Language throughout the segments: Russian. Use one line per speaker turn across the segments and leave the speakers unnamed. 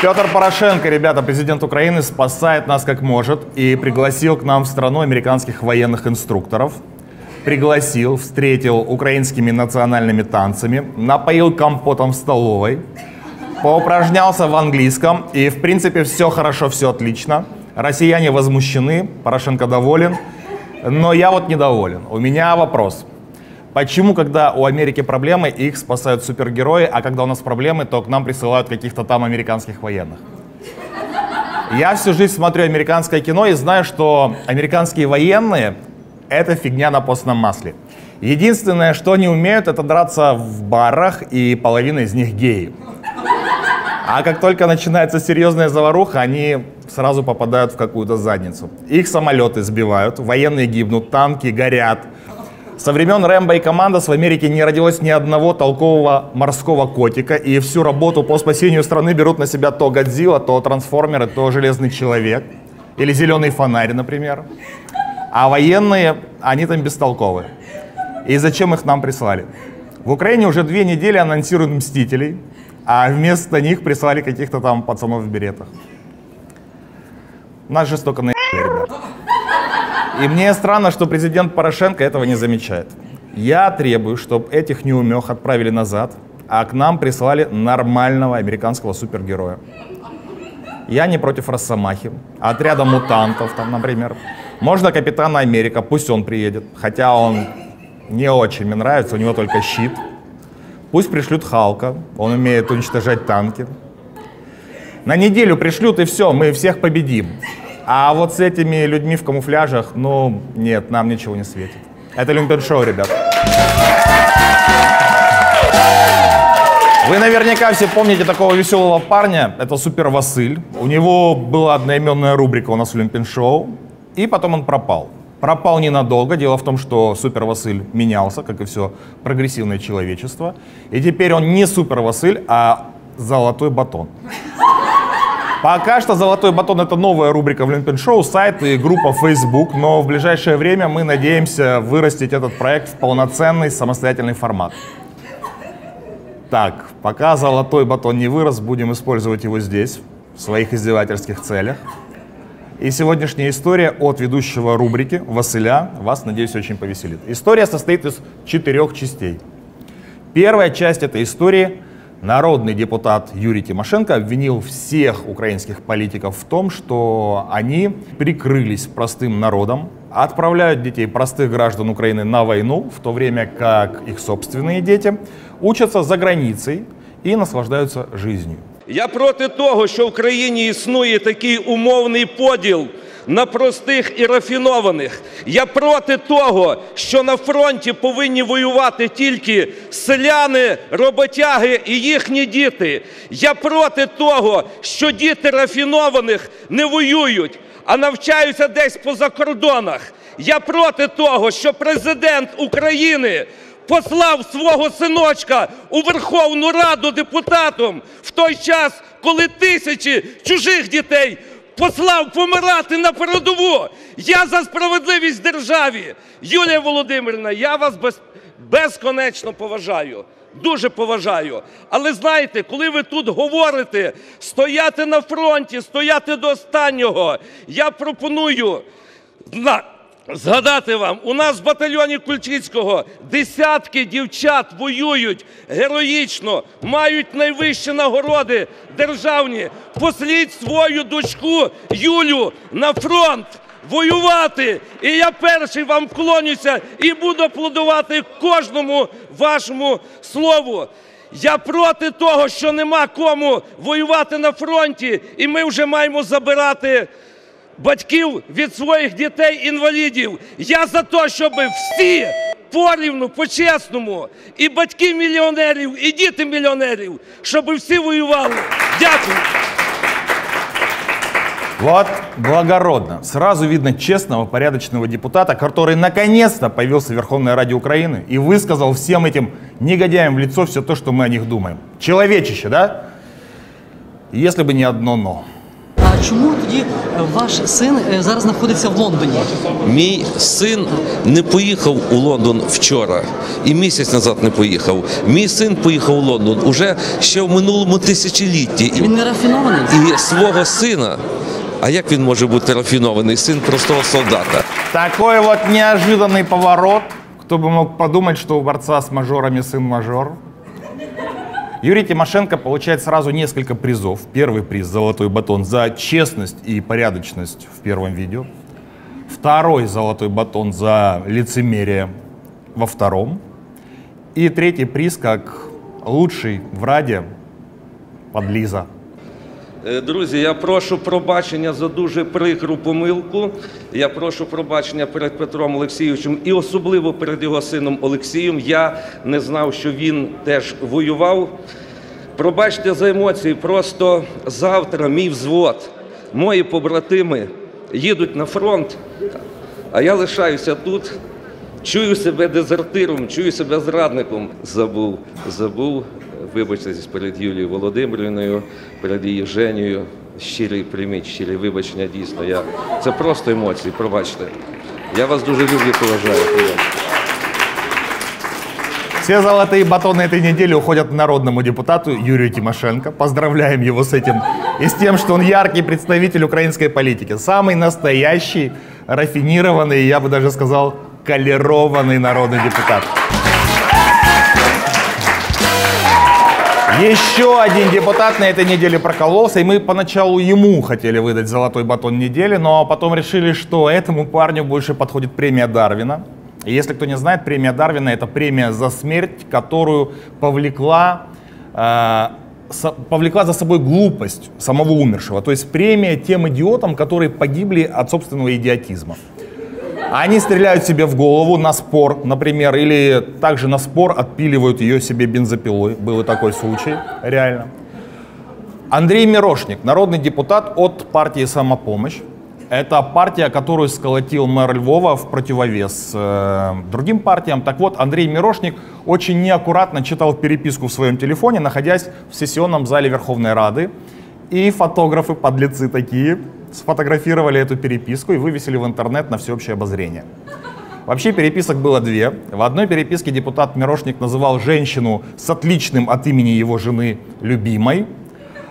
Петр Порошенко, ребята, президент Украины, спасает нас как может и пригласил к нам в страну американских военных инструкторов. Пригласил, встретил украинскими национальными танцами, напоил компотом в столовой, поупражнялся в английском, и в принципе все хорошо, все отлично. Россияне возмущены, Порошенко доволен, но я вот недоволен. У меня вопрос. Почему, когда у Америки проблемы, их спасают супергерои, а когда у нас проблемы, то к нам присылают каких-то там американских военных? Я всю жизнь смотрю американское кино и знаю, что американские военные — это фигня на постном масле. Единственное, что они умеют, это драться в барах, и половина из них геи. А как только начинается серьезная заваруха, они сразу попадают в какую-то задницу. Их самолеты сбивают, военные гибнут, танки горят. Со времен Рэмбо и Командос в Америке не родилось ни одного толкового морского котика, и всю работу по спасению страны берут на себя то Годзилла, то Трансформеры, то Железный Человек, или Зеленый Фонарь, например. А военные, они там бестолковые. И зачем их нам прислали? В Украине уже две недели анонсируют «Мстителей», а вместо них прислали каких-то там пацанов в беретах. Нас жестоко на ребят. И мне странно, что президент Порошенко этого не замечает. Я требую, чтобы этих неумех отправили назад, а к нам прислали нормального американского супергероя. Я не против Росомахи, отряда мутантов, там, например. Можно Капитана Америка, пусть он приедет, хотя он не очень мне нравится, у него только щит. Пусть пришлют Халка, он умеет уничтожать танки. На неделю пришлют и все, мы всех победим. А вот с этими людьми в камуфляжах, ну, нет, нам ничего не светит. Это Люмпен Шоу, ребят. Вы наверняка все помните такого веселого парня, это Супер Василь. У него была одноименная рубрика у нас в Люмпен Шоу, и потом он пропал. Пропал ненадолго. Дело в том, что Супер Василь менялся, как и все прогрессивное человечество. И теперь он не Супер Василь, а Золотой Батон. Пока что «Золотой батон» — это новая рубрика в Линпен Шоу, сайт и группа Facebook, но в ближайшее время мы надеемся вырастить этот проект в полноценный самостоятельный формат. Так, пока «Золотой батон» не вырос, будем использовать его здесь, в своих издевательских целях. И сегодняшняя история от ведущего рубрики Василя вас, надеюсь, очень повеселит. История состоит из четырех частей. Первая часть этой истории Народный депутат Юрий Тимошенко обвинил всех украинских политиков в том, что они прикрылись простым народом, отправляют детей простых граждан Украины на войну, в то время как их собственные дети учатся за границей і наслаждаються жизнью.
Я проти того, що в країні існує такий умовний поділ На простих і рафінованих. Я проти того, що на фронті повинні воювати тільки селяни, роботяги і їхні діти. Я проти того, що діти рафінованих не воюють, а навчаються десь по закордонах. Я проти того, що президент України послав свого синочка у Верховну Раду депутатом в той час, коли тисячі чужих дітей послав помирати на передову. Я за справедливість державі. Юлія Володимирівна, я вас без, безконечно поважаю. Дуже поважаю. Але знаєте, коли ви тут говорите стояти на фронті, стояти до останнього, я пропоную згадати вам, у нас в батальйоні Кульчицького десятки дівчат воюють героїчно, мають найвищі нагороди державні. Посліть свою дочку Юлю на фронт. Воювати, і я перший вам вклонюся і буду аплодувати кожному вашому слову. Я проти того, що нема кому воювати на фронті, і ми вже маємо забирати батьків від своїх дітей-інвалідів. Я за те, щоб всі порівну, по-чесному, і батьки мільйонерів, і діти мільйонерів, щоб всі воювали. Дякую.
Вот благородно. Сразу видно честного, порядочного депутата, который наконец-то появился в Верховной Раде Украины и высказал всем этим негодяям в лицо все то, что мы о них думаем. Человечище, да? Если бы не одно «но».
А чому тоді е, ваш син е, зараз знаходиться в Лондоні?
Мій син не поїхав у Лондон вчора і місяць назад не поїхав. Мій син поїхав у Лондон уже ще в минулому тисячолітті.
Він не рафінований?
І свого сина. А як він може бути рафінований? Син простого солдата.
Такой вот неожиданный поворот. Кто бы мог подумать, что у борца с мажорами сын мажор. Юрий Тимошенко получает сразу несколько призов. Первый приз «Золотой батон» за честность и порядочность в первом видео. Второй «Золотой батон» за лицемерие во втором. И третий приз как лучший в Раде подлиза.
Е, Друзі, я прошу пробачення за дуже прикру помилку. Я прошу пробачення перед Петром Олексійовичем і особливо перед його сином Олексієм. Я не знав, що він теж воював. Пробачте за емоції. Просто завтра мій взвод, мої побратими їдуть на фронт, а я лишаюся тут. Чую себе дезертиром, чую себе зрадником. Забув, забув. Вибачтесь перед Юлією Володимирівною, перед її Женєю. Щирий прийміть, щирі вибачення, дійсно. Я... Це просто емоції, пробачте. Я вас дуже люблю, поважаю. Пробачте.
Все золотые батоны этой недели уходят народному депутату Юрию Тимошенко. Поздравляем его с этим и с тем, что он яркий представитель украинской политики. Самый настоящий, рафинированный, я бы даже сказал, колерованный народный депутат. Еще один депутат на этой неделе прокололся, и мы поначалу ему хотели выдать золотой батон недели, но потом решили, что этому парню больше подходит премия Дарвина. И если кто не знает, премия Дарвина это премия за смерть, которую повлекла, э, повлекла за собой глупость самого умершего. То есть премия тем идиотам, которые погибли от собственного идиотизма. Они стреляют себе в голову на спор, например, или также на спор отпиливают ее себе бензопилой. Был и такой случай, реально. Андрей Мирошник, народный депутат от партии «Самопомощь». Это партия, которую сколотил мэр Львова в противовес э, другим партиям. Так вот, Андрей Мирошник очень неаккуратно читал переписку в своем телефоне, находясь в сессионном зале Верховной Рады. И фотографы, подлецы такие, сфотографировали эту переписку и вывесили в интернет на всеобщее обозрение. Вообще переписок было две. В одной переписке депутат Мирошник называл женщину с отличным от имени его жены любимой,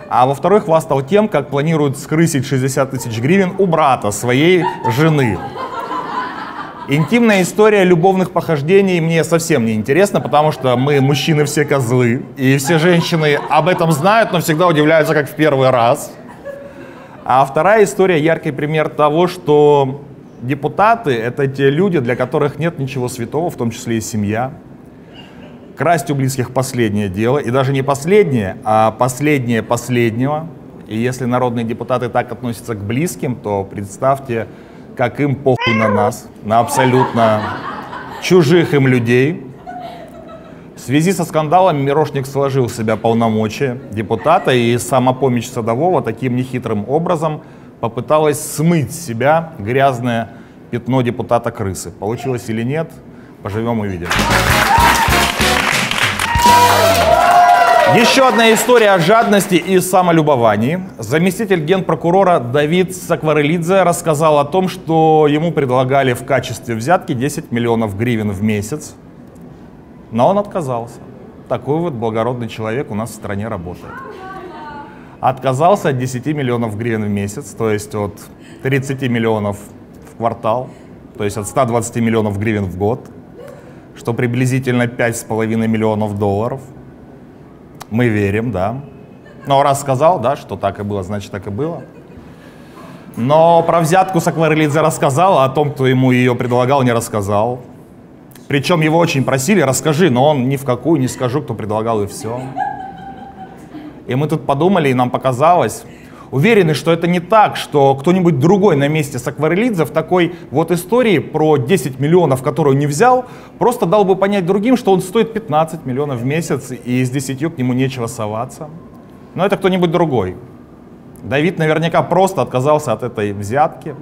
а во второй хвастал тем, как планирует скрысить 60 тысяч гривен у брата своей жены. Интимная история любовных похождений мне совсем не интересна, потому что мы, мужчины, все козлы. И все женщины об этом знают, но всегда удивляются, как в первый раз. А вторая история – яркий пример того, что депутаты – это те люди, для которых нет ничего святого, в том числе и семья. Красть у близких – последнее дело. И даже не последнее, а последнее последнего. И если народные депутаты так относятся к близким, то представьте, как им похуй на нас, на абсолютно чужих им людей. В связи со скандалом Мирошник сложил в себя полномочия депутата и самопомощь Садового таким нехитрым образом попыталась смыть с себя грязное пятно депутата крысы. Получилось или нет, поживем увидим. Еще одна история о жадности и самолюбовании. Заместитель генпрокурора Давид Сакварелидзе рассказал о том, что ему предлагали в качестве взятки 10 миллионов гривен в месяц, но он отказался. Такой вот благородный человек у нас в стране работает. Отказался от 10 миллионов гривен в месяц, то есть от 30 миллионов в квартал, то есть от 120 миллионов гривен в год, что приблизительно 5,5 миллионов долларов. Мы верим, да. Но раз сказал, да, что так и было, значит так и было. Но про взятку Сакварелидзе рассказал, а о том, кто ему ее предлагал, не рассказал. Причем его очень просили, расскажи, но он ни в какую не скажу, кто предлагал и все. И мы тут подумали, и нам показалось, уверены, что это не так, что кто-нибудь другой на месте Сакварелидзе в такой вот истории про 10 миллионов, которую не взял, просто дал бы понять другим, что он стоит 15 миллионов в месяц, и с 10 к нему нечего соваться. Но это кто-нибудь другой. Давид наверняка просто отказался от этой взятки,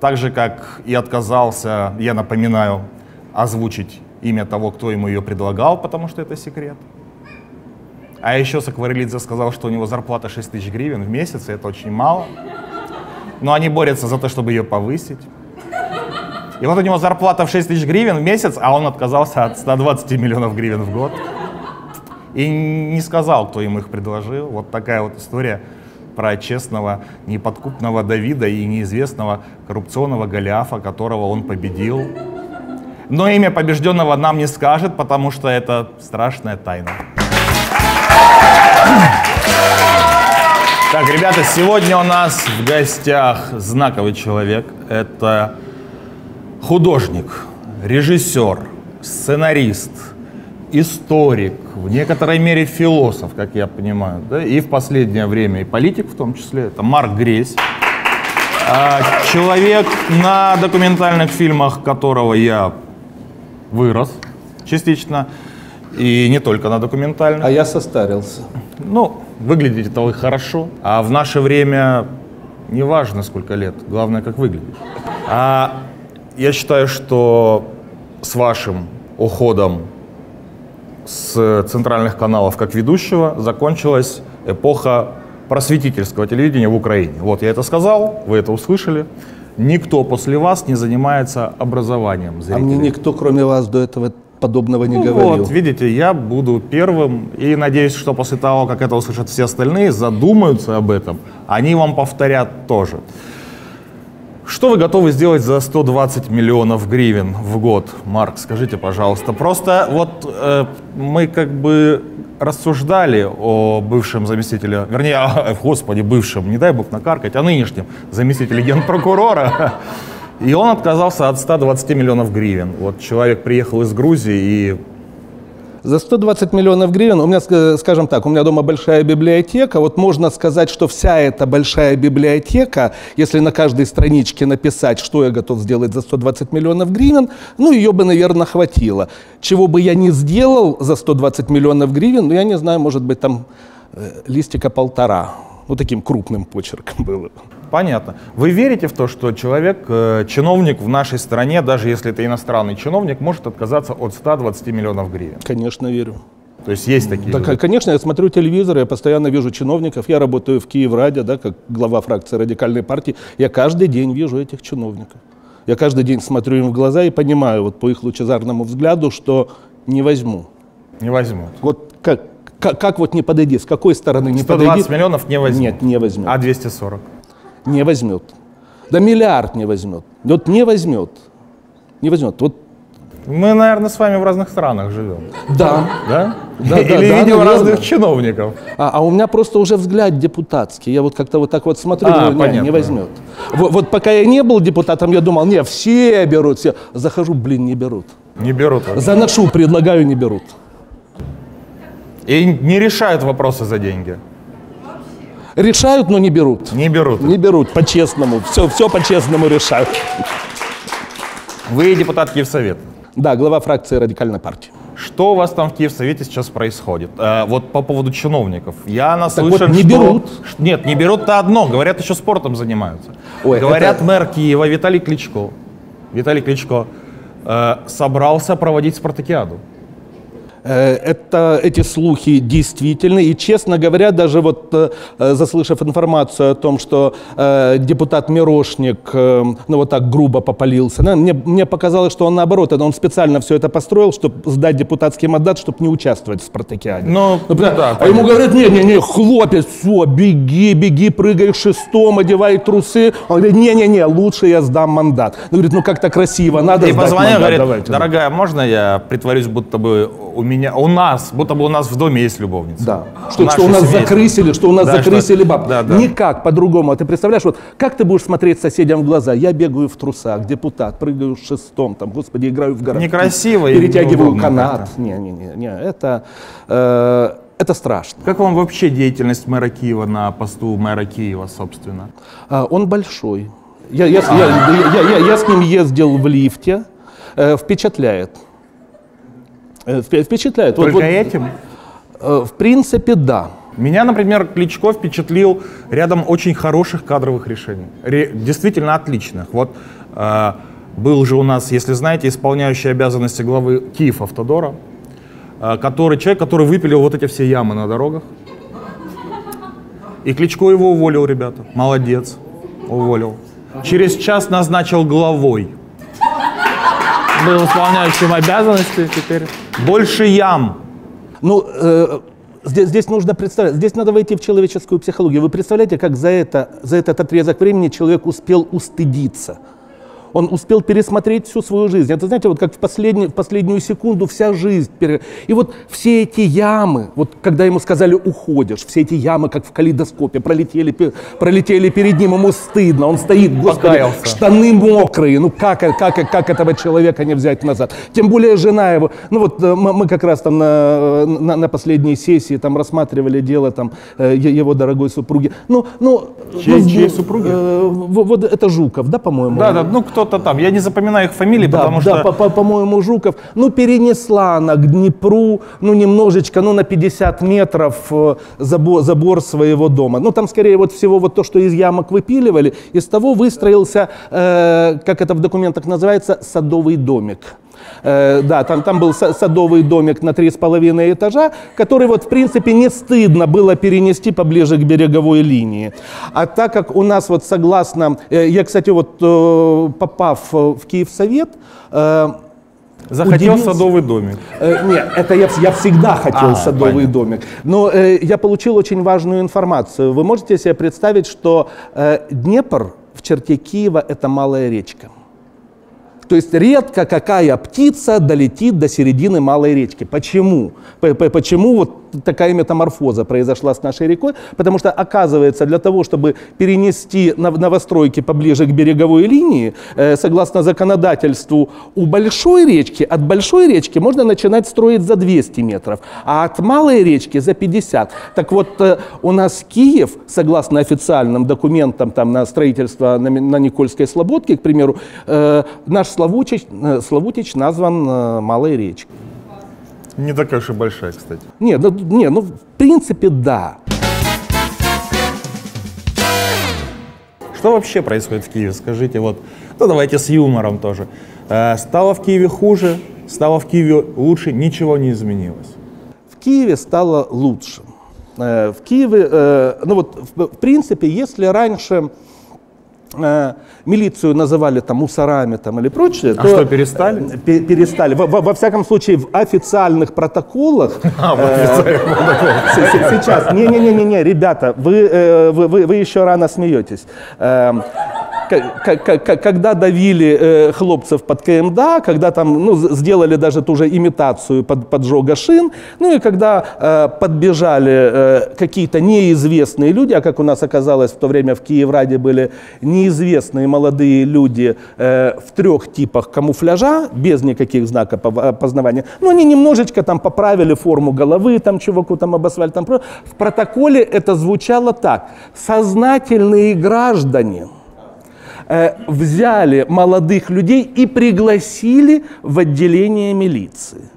так же, как и отказался, я напоминаю, озвучить имя того, кто ему ее предлагал, потому что это секрет. А еще Сакварелидзе сказал, что у него зарплата 6 тысяч гривен в месяц, и это очень мало. Но они борются за то, чтобы ее повысить. И вот у него зарплата в 6 тысяч гривен в месяц, а он отказался от 120 миллионов гривен в год. И не сказал, кто ему их предложил. Вот такая вот история про честного, неподкупного Давида и неизвестного коррупционного Голиафа, которого он победил. Но имя побежденного нам не скажет, потому что это страшная тайна. Так, ребята, сегодня у нас в гостях знаковый человек. Это художник, режиссер, сценарист, историк, в некоторой мере философ, как я понимаю, да, и в последнее время и политик в том числе. Это Марк Гресь. А, человек, на документальных фильмах которого я вырос частично, и не только на документальных.
А я состарился.
Ну, выглядите-то вы хорошо, а в наше время не важно, сколько лет, главное, как выглядишь. А я считаю, что с вашим уходом с центральных каналов как ведущего закончилась эпоха просветительского телевидения в Украине. Вот я это сказал, вы это услышали. Никто после вас не занимается образованием
А
зрителей.
мне никто, кроме вас, до этого подобного не
Ну
говорил.
Вот, видите, я буду первым, и надеюсь, что после того, как это услышат все остальные, задумаются об этом, они вам повторят тоже. Что вы готовы сделать за 120 миллионов гривен в год, Марк? Скажите, пожалуйста. Просто вот э, мы как бы рассуждали о бывшем заместителе, вернее, о, господи, бывшем, не дай бог накаркать, о нынешнем заместителе генпрокурора. И он отказался от 120 миллионов гривен. Вот человек приехал из Грузии и
За 120 миллионов гривен, у меня, ска- скажем так, у меня дома большая библиотека. Вот можно сказать, что вся эта большая библиотека, если на каждой страничке написать, что я готов сделать за 120 миллионов гривен, ну, ее бы, наверное, хватило. Чего бы я не сделал за 120 миллионов гривен, ну, я не знаю, может быть, там э, листика полтора. Ну, таким крупным почерком было.
Понятно. Вы верите в то, что человек, э, чиновник в нашей стране, даже если это иностранный чиновник, может отказаться от 120 миллионов гривен?
Конечно, верю.
То есть есть такие
Да,
люди?
конечно, я смотрю телевизор, я постоянно вижу чиновников. Я работаю в Киевраде, да, как глава фракции радикальной партии. Я каждый день вижу этих чиновников. Я каждый день смотрю им в глаза и понимаю вот по их лучезарному взгляду, что не возьму.
Не возьмут.
Вот как, как, как вот не подойди, с какой стороны не
120
подойди.
миллионов не возьмут.
Нет, не возьмет.
А 240?
Не возьмет. Да миллиард не возьмет. Вот не возьмет. Не возьмет. Вот
Мы, наверное, с вами в разных странах живем.
да.
Да?
Да,
Или
да, да,
видим
наверное.
разных чиновников.
А, а у меня просто уже взгляд депутатский. Я вот как-то вот так вот смотрю,
А,
думаю, не,
понятно.
не возьмет. Вот, вот пока я не был депутатом, я думал, не, все берут, все. Захожу, блин, не берут.
Не берут. вас.
Заношу, предлагаю, не берут.
И не решают вопросы за деньги.
Решают, но не берут.
Не берут.
Не берут, по-честному. Все, все по-честному решают.
Вы депутат Киевсовета.
Да, глава фракции радикальной партии.
Что у вас там в Киевсовете сейчас происходит? Э, вот по поводу чиновников. Я
вот
наслышан,
не
что...
берут.
Нет, не берут-то одно. Говорят, еще спортом занимаются.
Ой,
Говорят,
это-
мэр Киева Виталий Кличко, Виталий Кличко э, собрался проводить спартакиаду.
Э, Это, эти слухи действительны. И, честно говоря, даже вот э, э, заслышав информацию о том, что э, депутат Мирошник, э, ну вот так грубо попалился, да, мне, мне показалось, что он наоборот, он специально все это построил, чтобы сдать депутатский мандат, чтобы не участвовать в спартакиаде.
Ну,
Например,
да,
а ему говорят, не-не-не, хлопец, все, беги, беги, прыгай шестом, одевай трусы. Он говорит, не-не-не, лучше я сдам мандат. Он говорит, ну как-то красиво, надо
И
сдать
позвонил,
мандат,
говорит,
давайте.
дорогая, можно я притворюсь, будто бы у меня, у нас, будто бы у нас в доме есть любовница?
Да. Что, что у нас
семье.
закрысили, что у нас
Да,
закрысили
что-
баб.
Да, да.
Никак по-другому. А Ты представляешь, вот как ты будешь смотреть соседям в глаза? Я бегаю в трусах, депутат, прыгаю в шестом, там, господи, играю в городки.
Некрасиво
Перетягиваю канат. Не-не-не, не, это, э, это страшно.
Как вам вообще деятельность мэра Киева на посту мэра Киева, собственно?
А, он большой. Я, я, с- я, я- я- я с ним ездил в лифте. Э, впечатляет. Э, впе- впечатляет.
Только
вот,
этим?
э, в принципе, да.
Меня, например, Кличко впечатлил рядом очень хороших кадровых решений. Ре- действительно отличных. Вот э, был же у нас, если знаете, исполняющий обязанности главы Киев Автодора. э, который, человек, который выпилил вот эти все ямы на дорогах. И Кличко его уволил, ребята. Молодец. Уволил. Через час назначил главой.
Был исполняющим обязанности теперь.
Больше ям.
Ну, э, здесь, здесь нужно представлять, здесь надо войти в человеческую психологию. Вы представляете, как за, это, за этот отрезок времени человек успел устыдиться? Он успел пересмотреть всю свою жизнь. Это, знаете, вот как в, последний, в последнюю секунду вся жизнь. пере- И вот все эти ямы, вот когда ему сказали «уходишь», все эти ямы, как в калейдоскопе, пролетели, пролетели перед ним, ему стыдно, он стоит, господи,
Покаялся.
штаны мокрые, ну как, как, как этого человека не взять назад? Тем более жена его, ну вот э, мы, как раз там на, на, на последней сессии там рассматривали дело там э, его дорогой супруги. Ну, ну,
Чьей-
ну,
чьей
э,
супруги?
э, вот это Жуков, да, по-моему?
Да, да, ну кто-то там. Я не запоминаю их фамилии,
Да,
потому
да,
что...
по- по- по-моему, Жуков. Ну, перенесла она к Днепру, ну, немножечко, ну, на 50 метров э, забор, забор своего дома. Ну, там, скорее, вот всего вот то, что из ямок выпиливали, из того выстроился, э, как это в документах называется, садовый домик. Э, да, там, там был са- садовый домик на три с половиной этажа, который вот в принципе не стыдно было перенести поближе к береговой линии. А так как у нас вот согласно, э, я, кстати, вот э, попав э, в Киевсовет, э,
Захотел
удивился.
садовый домик.
Э, нет, это я, я всегда хотел
А,
садовый
понятно.
домик. Но э, я получил очень важную информацию. Вы можете себе представить, что э, Днепр в черте Киева это малая речка. То есть редко какая птица долетит до середины малой речки. Почему? Почему вот такая метаморфоза произошла с нашей рекой? Потому что, оказывается, для того, чтобы перенести нов- новостройки поближе к береговой линии, э, согласно законодательству, у большой речки, от большой речки можно начинать строить за 200 метров, а от малой речки за 50. Так вот, э, у нас Киев, согласно официальным документам там, на строительство на, на Никольской Слободке, к примеру, э, наш Славутич, э, Славутич назван э, малой речкой.
Не такая уж и большая, кстати.
Не, ну, не, ну в принципе да.
Что вообще происходит в Киеве? Скажите, вот, ну давайте с юмором тоже. Э, стало в Киеве хуже, стало в Киеве лучше, ничего не изменилось.
В Киеве стало лучше. Э, В Киеве, э, ну вот, в, в принципе, если раньше э, милицию называли там мусорами там, или прочее,
А
то,
что, перестали?
э, пе- перестали. Во, во- во всяком случае, в официальных протоколах.
А,
э, се- се- Сейчас, не-не-не-не, ребята, э, вы, еще рано смеетесь. Когда давили э, хлопцев под КМДА, когда там ну, сделали даже ту же имитацию под, поджога шин, ну и когда э, подбежали э, какие-то неизвестные люди, а как у нас оказалось в то время в Киевраде были неизвестные молодые люди в трех типах камуфляжа, без никаких знаков опознавания, ну они немножечко там поправили форму головы, там чуваку там обосвали, там про- в протоколе это звучало так, сознательные граждане, взяли молодых людей и пригласили в отделение милиции.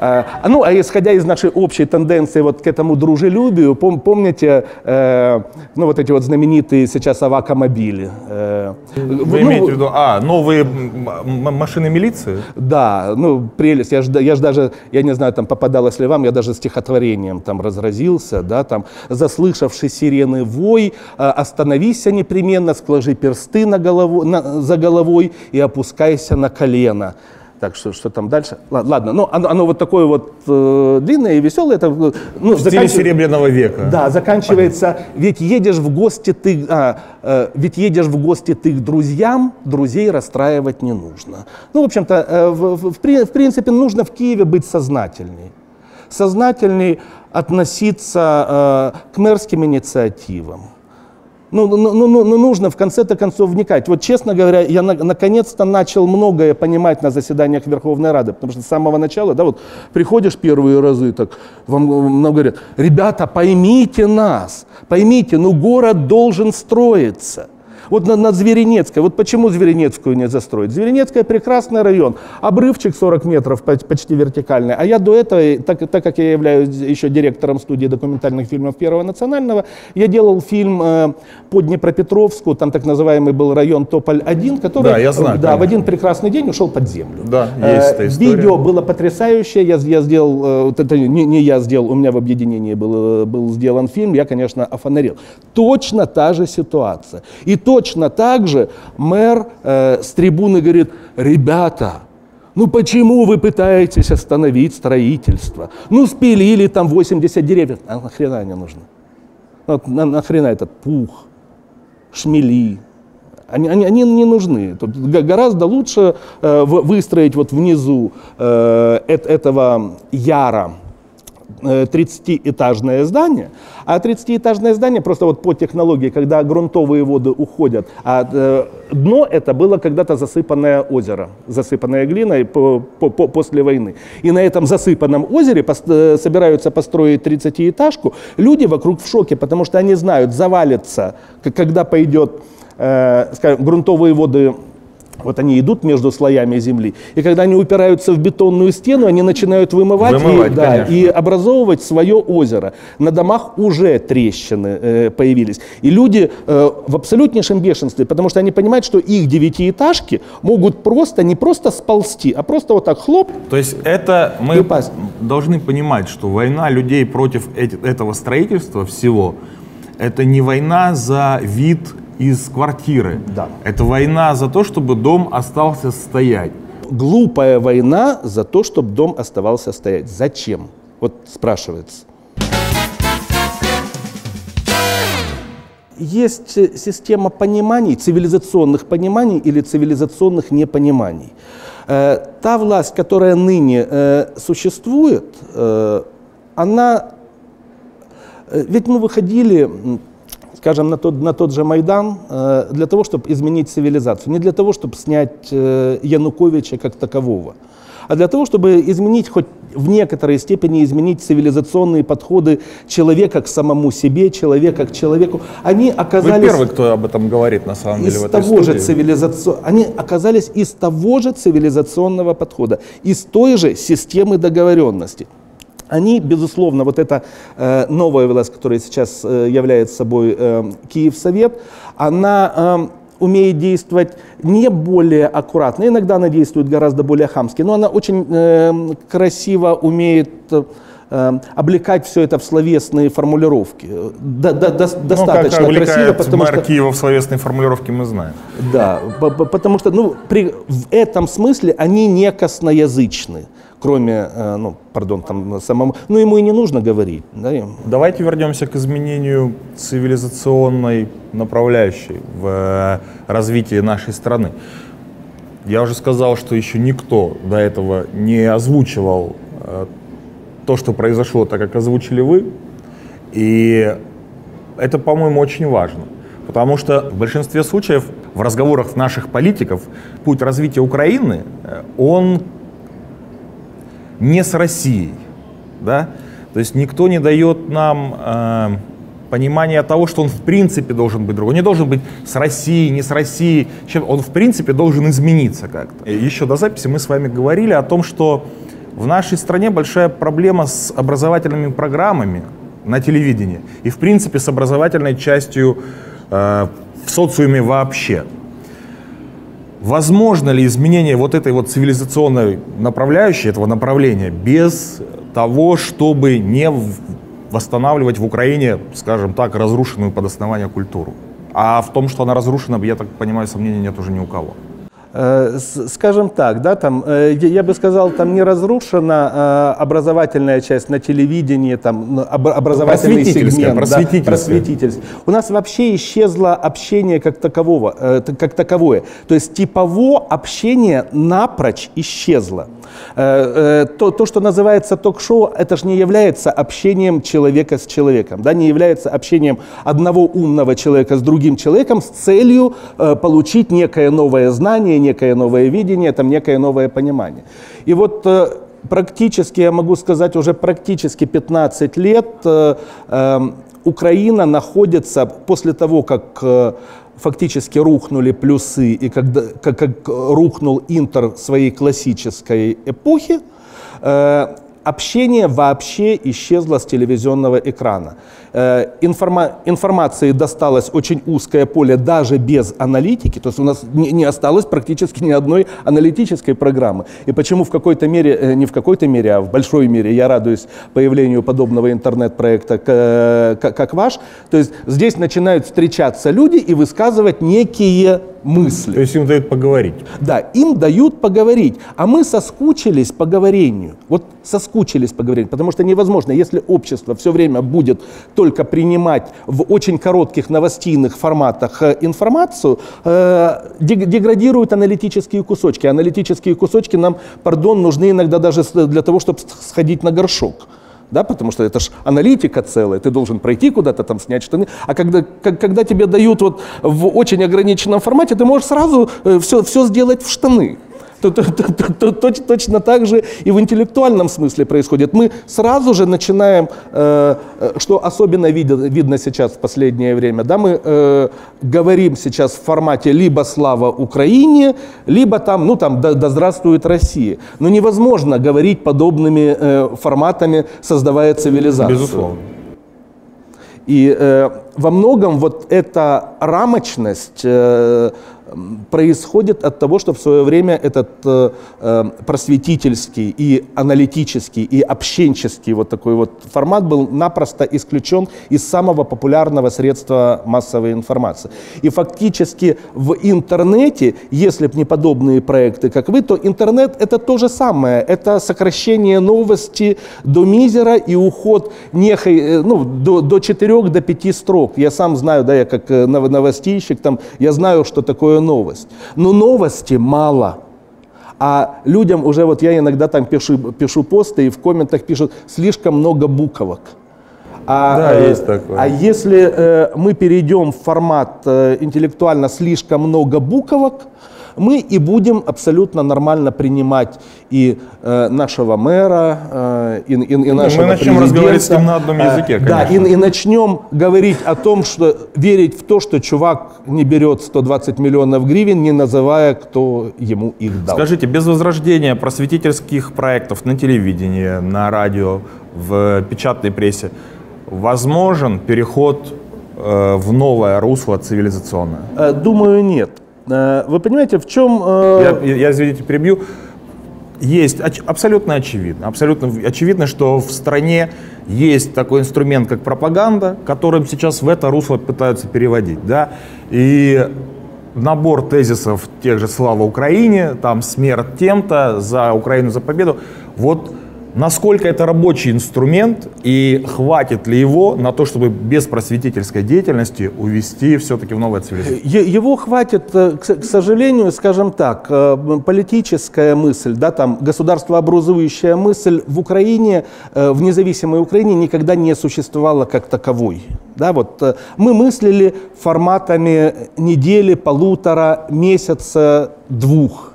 Э, ну, а исходя из нашей общей тенденции вот к этому дружелюбию, пом- помните, э, ну, вот эти вот знаменитые сейчас авакомобили? Э,
Вы
ну,
имеете в виду, а, новые машины милиции?
Да, ну, прелесть. Я же я ж даже, я не знаю, там попадалось ли вам, я даже стихотворением там разразился, да, там, заслышавший сирены вой, э, остановись непременно, сложи персты на голову, на- за головой и опускайся на колено. Так что, что там дальше? Ла- Ладно, ну, оно, оно вот такое вот э, длинное и веселое. Это, э, ну,
В стиле
заканчив-
Серебряного века.
да, заканчивается, ведь едешь в гости ты, а, э, ведь едешь в гости ты к друзьям, друзей расстраивать не нужно. Ну, в общем-то, э, в, в- в в принципе, нужно в Киеве быть сознательней. Сознательней относиться э, к мэрским инициативам. Ну, ну, ну, ну, ну, нужно в конце-то концов вникать. Вот, честно говоря, я на- наконец-то начал многое понимать на заседаниях Верховной Рады, потому что с самого начала, да, вот приходишь первые разы, так вам, вам говорят, ребята, поймите нас, поймите, ну город должен строиться. Вот на, на Зверинецкой, вот почему Зверинецкую не застроить? Зверинецкая прекрасный район, обрывчик 40 метров поч- почти вертикальный. А я до этого, так, так как я являюсь еще директором студии документальных фильмов Первого национального, я делал фильм э, по Днепропетровску, там так называемый был район Тополь-1, который
Да, я знаю,
да, в один прекрасный день ушел под землю.
Да,
Э,
есть история.
Видео было потрясающее. Я, я сделал, э, вот это не, не я сделал, у меня в объединении был, э, был сделан фильм, я, конечно, офонарил. Точно та же ситуация. И точно так же мэр э, с трибуны говорит, ребята, ну почему вы пытаетесь остановить строительство? Ну спилили там 80 деревьев. А нахрена они нужны? Вот на, нахрена этот пух, шмели, они, они, они не нужны. Тут гораздо лучше э, выстроить вот внизу э, эт- этого яра 30-этажное здание, а 30-этажное здание просто вот по технологии, когда грунтовые воды уходят, а э, дно это было когда-то засыпанное озеро, засыпанное глиной по- по- по- после войны. И на этом засыпанном озере пос- э, собираются построить 30-этажку, люди вокруг в шоке, потому что они знают, завалится, когда пойдет э, скажем, грунтовые воды, вот они идут между слоями земли, и когда они упираются в бетонную стену, они начинают вымывать,
Вымывать,
и, да,
конечно.
и образовывать свое озеро. На домах уже трещины э, появились. И люди э, в абсолютнейшем бешенстве, потому что они понимают, что их девятиэтажки могут просто, не просто сползти, а просто вот так хлоп,
То есть это мы
упасть.
должны понимать, что война людей против этого строительства всего, это не война за вид из квартиры.
Да.
Это война за то, чтобы дом остался стоять.
глупая война за то, чтобы дом оставался стоять. Зачем? Вот спрашивается. Есть система пониманий, цивилизационных пониманий или цивилизационных непониманий. Э, Та власть, которая ныне э, существует, э, она Ведь мы выходили, скажем, на тот, на тот же Майдан э, для того, чтобы изменить цивилизацию. Не для того, чтобы снять э, Януковича как такового, а для того, чтобы изменить хоть в некоторой степени изменить цивилизационные подходы человека к самому себе, человека к человеку. Они
Вы
оказались
первый, кто об этом говорит, на самом деле,
из
в этой
того же цивилизацион... они оказались из того же цивилизационного подхода, из той же системы договоренности. Они, безусловно, вот эта э, новая власть, которая сейчас э, является собой э, Киевсовет, она э, умеет действовать не более аккуратно, иногда она действует гораздо более хамски, но она очень э, красиво умеет э, облекать все это в словесные формулировки. Да- да- дос-
Ну,
достаточно
как
красиво, потому
мэр
что...
Киева в словесной формулировке, мы знаем.
Да, по- по- потому что ну, при, в этом смысле они не косноязычны, кроме, э, ну, пардон, там самому, ну ему и не нужно говорить. Да.
Давайте вернемся к изменению цивилизационной направляющей в э, развитии нашей страны. Я уже сказал, что еще никто до этого не озвучивал э, то, что произошло, так как озвучили вы. И это, по-моему, очень важно. Потому что в большинстве случаев в разговорах наших политиков путь развития Украины, он не с Россией, да? То есть никто не дает нам э, понимания того, что он в принципе должен быть другой. Он не должен быть с Россией, не с Россией. Он в принципе должен измениться как-то. Еще до записи мы с вами говорили о том, что в нашей стране большая проблема с образовательными программами на телевидении и в принципе с образовательной частью э, в социуме вообще. Возможно ли изменение вот этой вот цивилизационной направляющей, этого направления, без того, чтобы не восстанавливать в Украине, скажем так, разрушенную под основание культуру? А в том, что она разрушена, я так понимаю, сомнений нет уже ни у кого.
Э, Скажем так, да, там, э, я бы сказал, там не разрушена э, образовательная часть на телевидении, там, об- образовательный
Просветительская,
сегмент. да,
просветительская.
просветительский. У нас вообще исчезло общение как такового, как таковое. То есть типово общение напрочь исчезло. То, то, что называется ток-шоу, это же не является общением человека с человеком, да, не является общением одного умного человека с другим человеком с целью получить некое новое знание, некое новое видение, там, некое новое понимание. И вот э, практически, я могу сказать, уже практически 15 лет э, э, Украина находится после того, как э, фактически рухнули плюсы и когда, как, как рухнул Интер своей классической эпохи, общение вообще исчезло с телевизионного экрана. Э, информа информации досталось очень узкое поле даже без аналитики, то есть у нас не, не осталось практически ни одной аналитической программы. И почему в какой-то мере, э, не в какой-то мере, а в большой мере я радуюсь появлению подобного интернет-проекта, как, как ваш, то есть здесь начинают встречаться люди и высказывать некие мысли.
То есть им дают поговорить.
Да, им дают поговорить. А мы соскучились по говорению. Вот соскучились по говорению. Потому что невозможно, если общество все время будет только принимать в очень коротких новостейных форматах э, информацию, э, деградируют аналитические кусочки. Аналитические кусочки нам, пардон, нужны иногда даже для того, чтобы сходить на горшок да, потому что это же аналитика целая, ты должен пройти куда-то там, снять штаны, а когда, как, когда тебе дают вот в очень ограниченном формате, ты можешь сразу все, э, все сделать в штаны то, то, то, то, то, точно так же и в интеллектуальном смысле происходит. Мы сразу же начинаем, э, э, что особенно видно, видно сейчас в последнее время, да, мы э, говорим сейчас в формате либо «Слава Украине», либо там, ну там «Да, да здравствует Россия». Но невозможно говорить подобными э, форматами, создавая цивилизацию.
Безусловно.
И э, во многом вот эта рамочность э, происходит от того, что в свое время этот э, э, просветительский и аналитический и общенческий вот такой вот формат был напросто исключен из самого популярного средства массовой информации. И фактически в интернете, если бы не подобные проекты, как вы, то интернет это то же самое. Это сокращение новости до мизера и уход нехай, э, ну, до, до 4 до 5 строк. Я сам знаю, да, я как э, новостейщик, там, я знаю, что такое новость. Но новости мало. А людям уже, вот я иногда там пишу, пишу посты, и в комментах пишут слишком много буквок.
А, да, э, есть такое.
А если э, мы перейдем в формат э, интеллектуально слишком много буквок, мы и будем абсолютно нормально принимать и э, нашего мэра, э, и, и, и нашего
Мы начнем разговаривать с ним на одном языке,
э, Да, и, и начнем говорить о том, что верить в то, что чувак не берет 120 миллионов гривен, не называя, кто ему их дал.
Скажите, без возрождения просветительских проектов на телевидении, на радио, в печатной прессе, возможен переход э, в новое русло цивилизационное?
Э, думаю, нет. Э, вы понимаете, в чем...
Э, я, я, извините, перебью. Есть абсолютно очевидно, абсолютно очевидно, что в стране есть такой инструмент, как пропаганда, которым сейчас в это русло пытаются переводить, да, и набор тезисов тех же «Слава Украине», там «Смерть тем-то», «За Украину, за победу», вот Насколько это рабочий инструмент и хватит ли его на то, чтобы без просветительской деятельности увести все-таки в новое цивилизацию?
Его хватит, э, к сожалению, скажем так, э, политическая мысль, да, там, государствообразующая мысль в Украине, э, в независимой Украине никогда не существовала как таковой. Да, вот, мы мыслили форматами недели, полутора, месяца, двух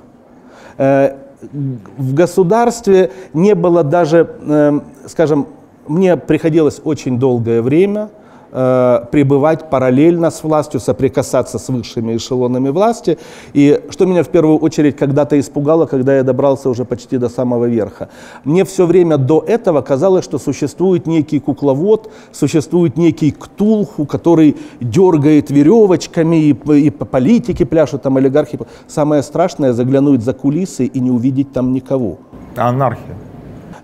в государстве не было даже, эм, скажем, мне приходилось очень долгое время Э, пребывать параллельно с властью, соприкасаться с высшими эшелонами власти. И что меня в первую очередь когда-то испугало, когда я добрался уже почти до самого верха. Мне все время до этого казалось, что существует некий кукловод, существует некий ктулху, который дергает веревочками, и, и политики пляшут, там олигархи. Самое страшное заглянуть за кулисы и не увидеть там никого.
Анархия.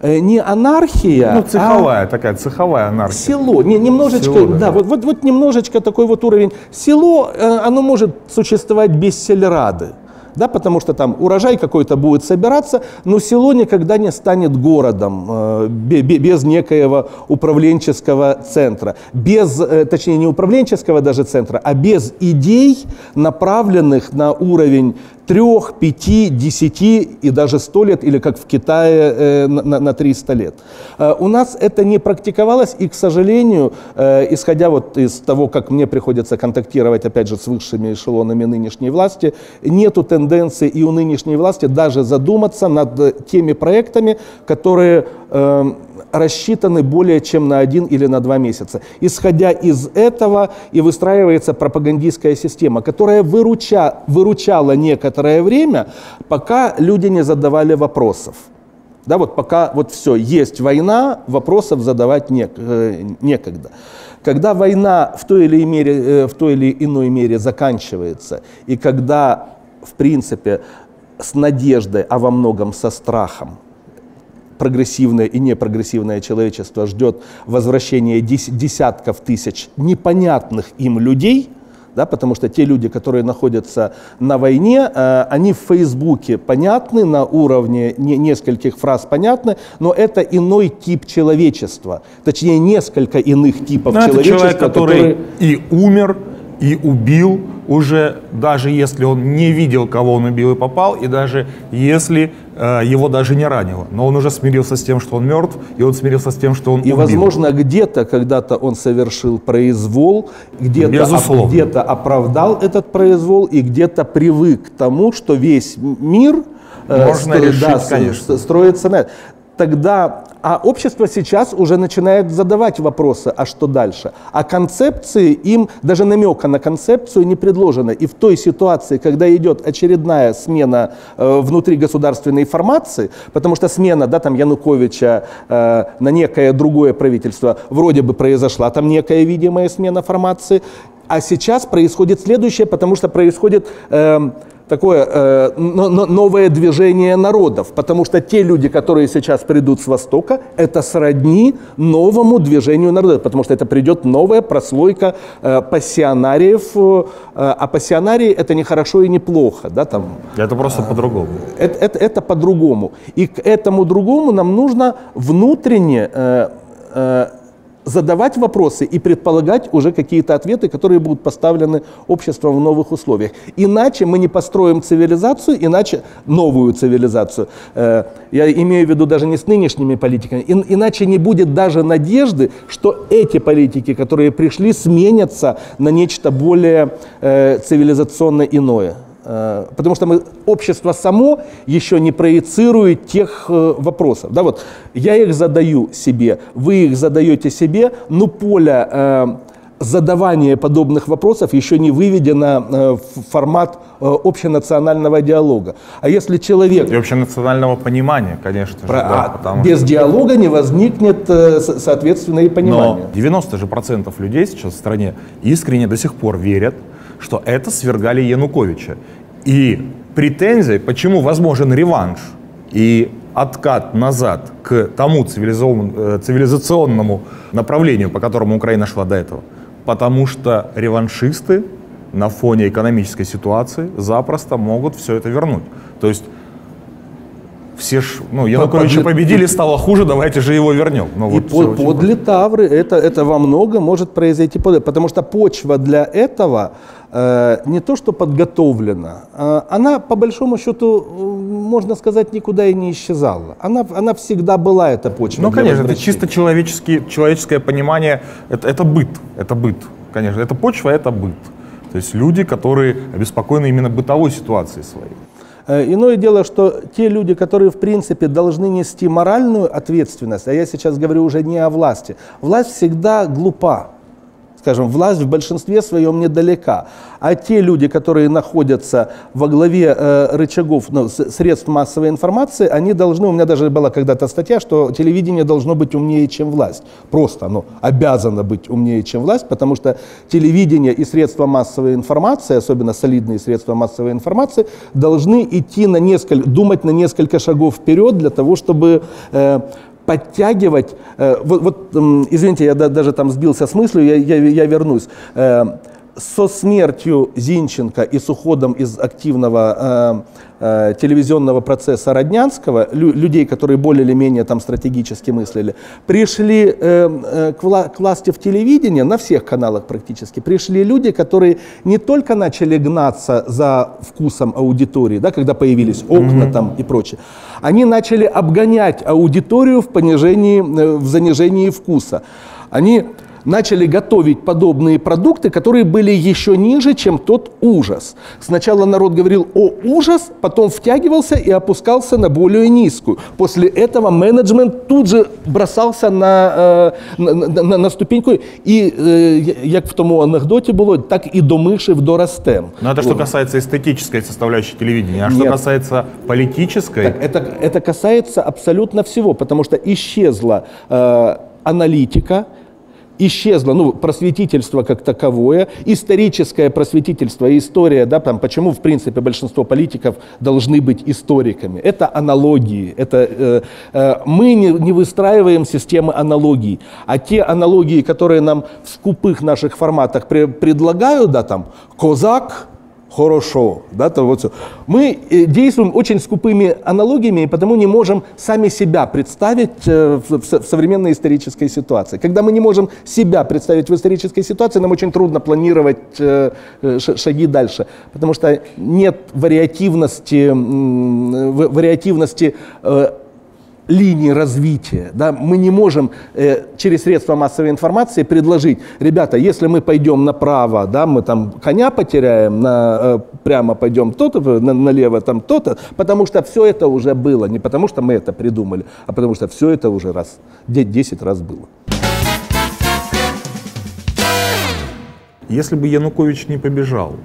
Э, не анархия,
ну, цеховая а такая, цеховая анархия.
Село, не, немножечко, село, да, да вот, вот, вот немножечко такой вот уровень. Село, э, оно может существовать без сельрады да, потому что там урожай какой-то будет собираться, но село никогда не станет городом э, без некоего управленческого центра, без, э, точнее не управленческого даже центра, а без идей, направленных на уровень трех, пяти, десяти и даже сто лет, или как в Китае э, на, 300 лет. Э, у нас это не практиковалось, и, к сожалению, э, исходя вот из того, как мне приходится контактировать, опять же, с высшими эшелонами нынешней власти, нету тенденции и у нынешней власти даже задуматься над теми проектами, которые э, рассчитаны более чем на один или на два месяца. Исходя из этого и выстраивается пропагандистская система, которая выруча, выручала некоторое время, пока люди не задавали вопросов. Да, вот пока вот все, есть война, вопросов задавать не, э, некогда. Когда война в той, или мере, э, в той или иной мере заканчивается, и когда, в принципе, с надеждой, а во многом со страхом, прогрессивное и непрогрессивное человечество ждет возвращения десятков тысяч непонятных им людей, да, потому что те люди, которые находятся на войне, э, они в Фейсбуке понятны, на уровне не, нескольких фраз понятны, но это иной тип человечества, точнее несколько иных типов
но
человечества.
Это человек, который, который и умер, и убил уже, даже если он не видел, кого он убил и попал, и даже если его даже не ранило. Но он уже смирился с тем, что он мертв, и он смирился с тем, что он
И,
убил.
возможно, где-то когда-то он совершил произвол, где-то, оп- где-то оправдал этот произвол, и где-то привык к тому, что весь мир
э, Можно стро- решить, да, конечно.
строится на Тогда а общество сейчас уже начинает задавать вопросы, а что дальше? А концепции им, даже намека на концепцию не предложено. И в той ситуации, когда идет очередная смена э, внутри государственной формации, потому что смена да, там, Януковича э, на некое другое правительство вроде бы произошла, там некая видимая смена формации, а сейчас происходит следующее, потому что происходит... Э, такое э, новое движение народов, потому что те люди, которые сейчас придут с Востока, это сродни новому движению народов, потому что это придет новая прослойка э, пассионариев, э, а пассионарии это не хорошо и не плохо, да, там.
Это просто по-другому.
Это, это, это по-другому. И к этому другому нам нужно внутренне э, э, задавать вопросы и предполагать уже какие-то ответы, которые будут поставлены обществом в новых условиях. Иначе мы не построим цивилизацию, иначе новую цивилизацию. Э, я имею в виду даже не с нынешними политиками. Иначе не будет даже надежды, что эти политики, которые пришли, сменятся на нечто более э, цивилизационно иное. Э, потому что мы, общество само еще не проецирует тех э, вопросов. Да, вот, я их задаю себе, вы их задаете себе, но поле э, задавания подобных вопросов еще не выведено э, в формат э, общенационального диалога. А если человек...
И общенационального понимания, конечно же. Про,
да, а без что... диалога не возникнет, э, соответственно, и понимания.
Но 90 же процентов людей сейчас в стране искренне до сих пор верят, что это свергали Януковича. И претензия, почему возможен реванш и откат назад к тому э, цивилизационному направлению, по которому Украина шла до этого. Потому что реваншисты на фоне экономической ситуации запросто могут все это вернуть. То есть все ж, ну, Януковича Подли... победили, стало хуже, давайте же его вернем.
Ну, и вот под, подле Тавры это, это во много может произойти, потому что почва для этого не то что подготовлена, э, она по большому счету, э, можно сказать, никуда и не исчезала. Она, она всегда была, эта почва.
Ну, конечно, это чисто человеческий, человеческое понимание, это, это быт, это быт, конечно, это почва, это быт. То есть люди, которые обеспокоены именно бытовой ситуацией своей.
Э, иное дело, что те люди, которые в принципе должны нести моральную ответственность, а я сейчас говорю уже не о власти, власть всегда глупа скажем, власть в большинстве своем недалека. А те люди, которые находятся во главе э, рычагов ну, средств массовой информации, они должны, у меня даже была когда-то статья, что телевидение должно быть умнее, чем власть. Просто оно обязано быть умнее, чем власть, потому что телевидение и средства массовой информации, особенно солидные средства массовой информации, должны идти на несколько, думать на несколько шагов вперед для того, чтобы э, подтягивать, э, вот, вот извините, я даже там сбился с мыслью, я, я, я вернусь, э, со смертью Зинченко и с уходом из активного э, телевизионного процесса Роднянского, лю- людей, которые более или менее там стратегически мыслили, пришли э, э, к, вла- к власти в телевидении, на всех каналах практически, пришли люди, которые не только начали гнаться за вкусом аудитории, да, когда появились окна там и прочее, они начали обгонять аудиторию в понижении, э, в занижении вкуса. Они начали готовить подобные продукты, которые были еще ниже, чем тот ужас. Сначала народ говорил о ужас, потом втягивался и опускался на более низкую. После этого менеджмент тут же бросался на, е, на, на, на ступеньку. І е, як в тому анекдоті було, так і до миші доростем.
Но это что касается эстетической составляющей телевидения. А что
Нет.
касается политической,
Так, это, это касается абсолютно всего, потому что исчезла э, аналитика, исчезло ну, просветительство как таковое, историческое просветительство и история, да, там, почему, в принципе, большинство политиков должны быть историками. Это аналогии. Это, э, э, мы не, не выстраиваем системы аналогий, а те аналогии, которые нам в скупых наших форматах пре- предлагают, да, там, козак, хорошо. Да, то вот всё. Мы э, действуем очень скупыми аналогиями, и потому не можем сами себя представить э, в, в со- в современной исторической ситуации. Когда мы не можем себя представить в исторической ситуации, нам очень трудно планировать э, шаги дальше, потому что нет вариативности, вариативности линии развития. Да? Мы не можем э, через средства массовой информации предложить, ребята, если мы пойдем направо, да, мы там коня потеряем, на, э, прямо пойдем то-то, на- налево там то-то, потому что все это уже было, не потому что мы это придумали, а потому что все это уже раз, де- 10 раз было.
если бы Янукович не побежал,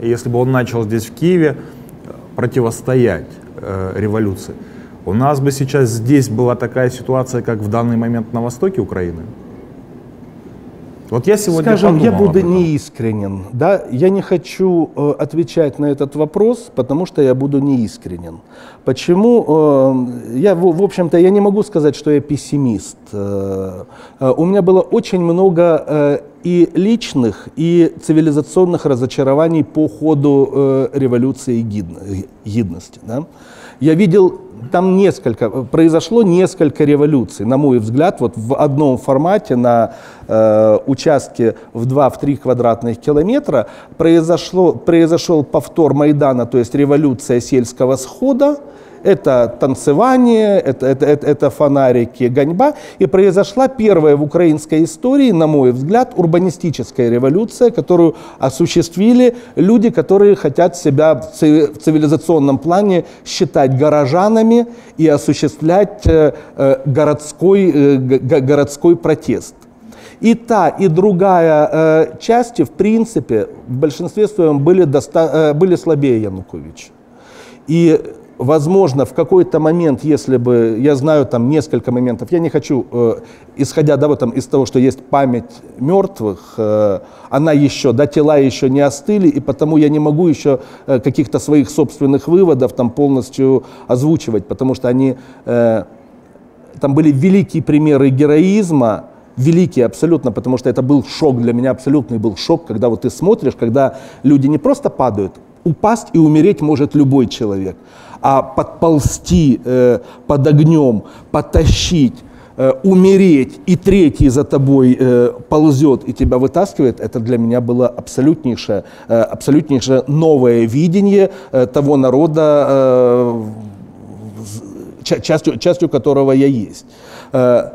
если бы он начал здесь в Киеве противостоять э, революции, у нас бы сейчас здесь была такая ситуация, как в данный момент на востоке Украины. Вот я сегодня
Скажем, я буду неискренен. Да? Я не хочу э, отвечать на этот вопрос, потому что я буду неискренен. Почему? Э, я, в, в общем-то, я не могу сказать, что я пессимист. Э, э, у меня было очень много э, и личных, и цивилизационных разочарований по ходу э, революции гидно- гидности. Да? Я видел там несколько, произошло несколько революций, на мой взгляд, вот в одном формате на э, участке в 2-3 квадратных километра произошло, произошел повтор Майдана, то есть революция сельского схода, это танцевание, это, это, это, это фонарики, гоньба. И произошла первая в украинской истории, на мой взгляд, урбанистическая революция, которую осуществили люди, которые хотят себя в ци- в цивилизационном плане считать горожанами и осуществлять э, э, городской, э, городской протест. И та, и другая э, части, в принципе, в большинстве своем были, доста- э, были слабее Януковича. И, возможно, в какой-то момент, если бы, я знаю там несколько моментов, я не хочу, э, исходя да, вот, там, из того, что есть память мертвых, э, она еще, да, тела еще не остыли, и потому я не могу еще э, каких-то своих собственных выводов там полностью озвучивать, потому что они, э, там были великие примеры героизма, великие абсолютно, потому что это был шок для меня, абсолютный был шок, когда вот ты смотришь, когда люди не просто падают, упасть и умереть может любой человек, а подползти э, под огнем, потащить, э, умереть, и третий за тобой э, ползет и тебя вытаскивает, это для меня было абсолютнейшее, э, абсолютнейшее новое видение э, того народа, э, ча- частью, частью которого я есть. Э,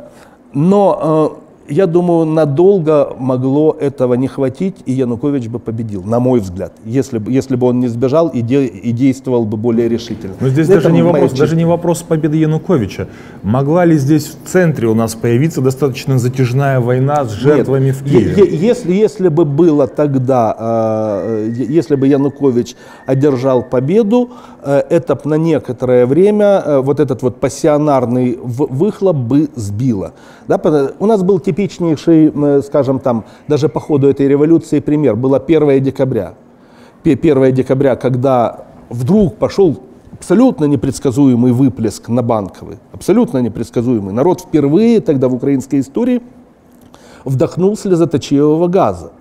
Но э, я думаю, надолго могло этого не хватить, и Янукович бы победил, на мой взгляд, если, бы- если бы он не сбежал и, де- и действовал бы более решительно.
Но здесь
Это
даже не, вопрос, даже не вопрос победы Януковича. Могла ли здесь в центре у нас появиться достаточно затяжная война с жертвами
Нет,
в Киеве?
Если, если бы было тогда, э, если бы Янукович одержал победу, э, это на некоторое время э, вот этот вот пассионарный выхлоп бы сбило. Да, у нас был типичнейший, э, скажем там, даже по ходу этой революции пример. Было 1 декабря. Пе- 1 декабря, когда вдруг пошел абсолютно непредсказуемый выплеск на банковый, абсолютно непредсказуемый. Народ впервые тогда в украинской истории вдохнул слезоточивого газа.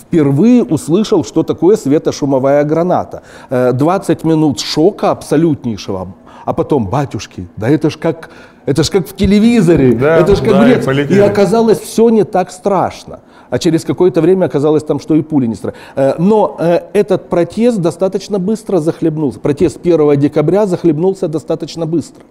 Впервые услышал, что такое светошумовая граната. Э, 20 минут шока абсолютнейшего, а потом, батюшки, да это ж как, это ж как в телевизоре,
Да,
это ж как
да,
бред.
и.
И оказалось, все не так страшно. А через какое-то время оказалось там, что и пули не страшны. Э, Но э, этот протест достаточно быстро захлебнулся. Протест 1 декабря захлебнулся достаточно быстро.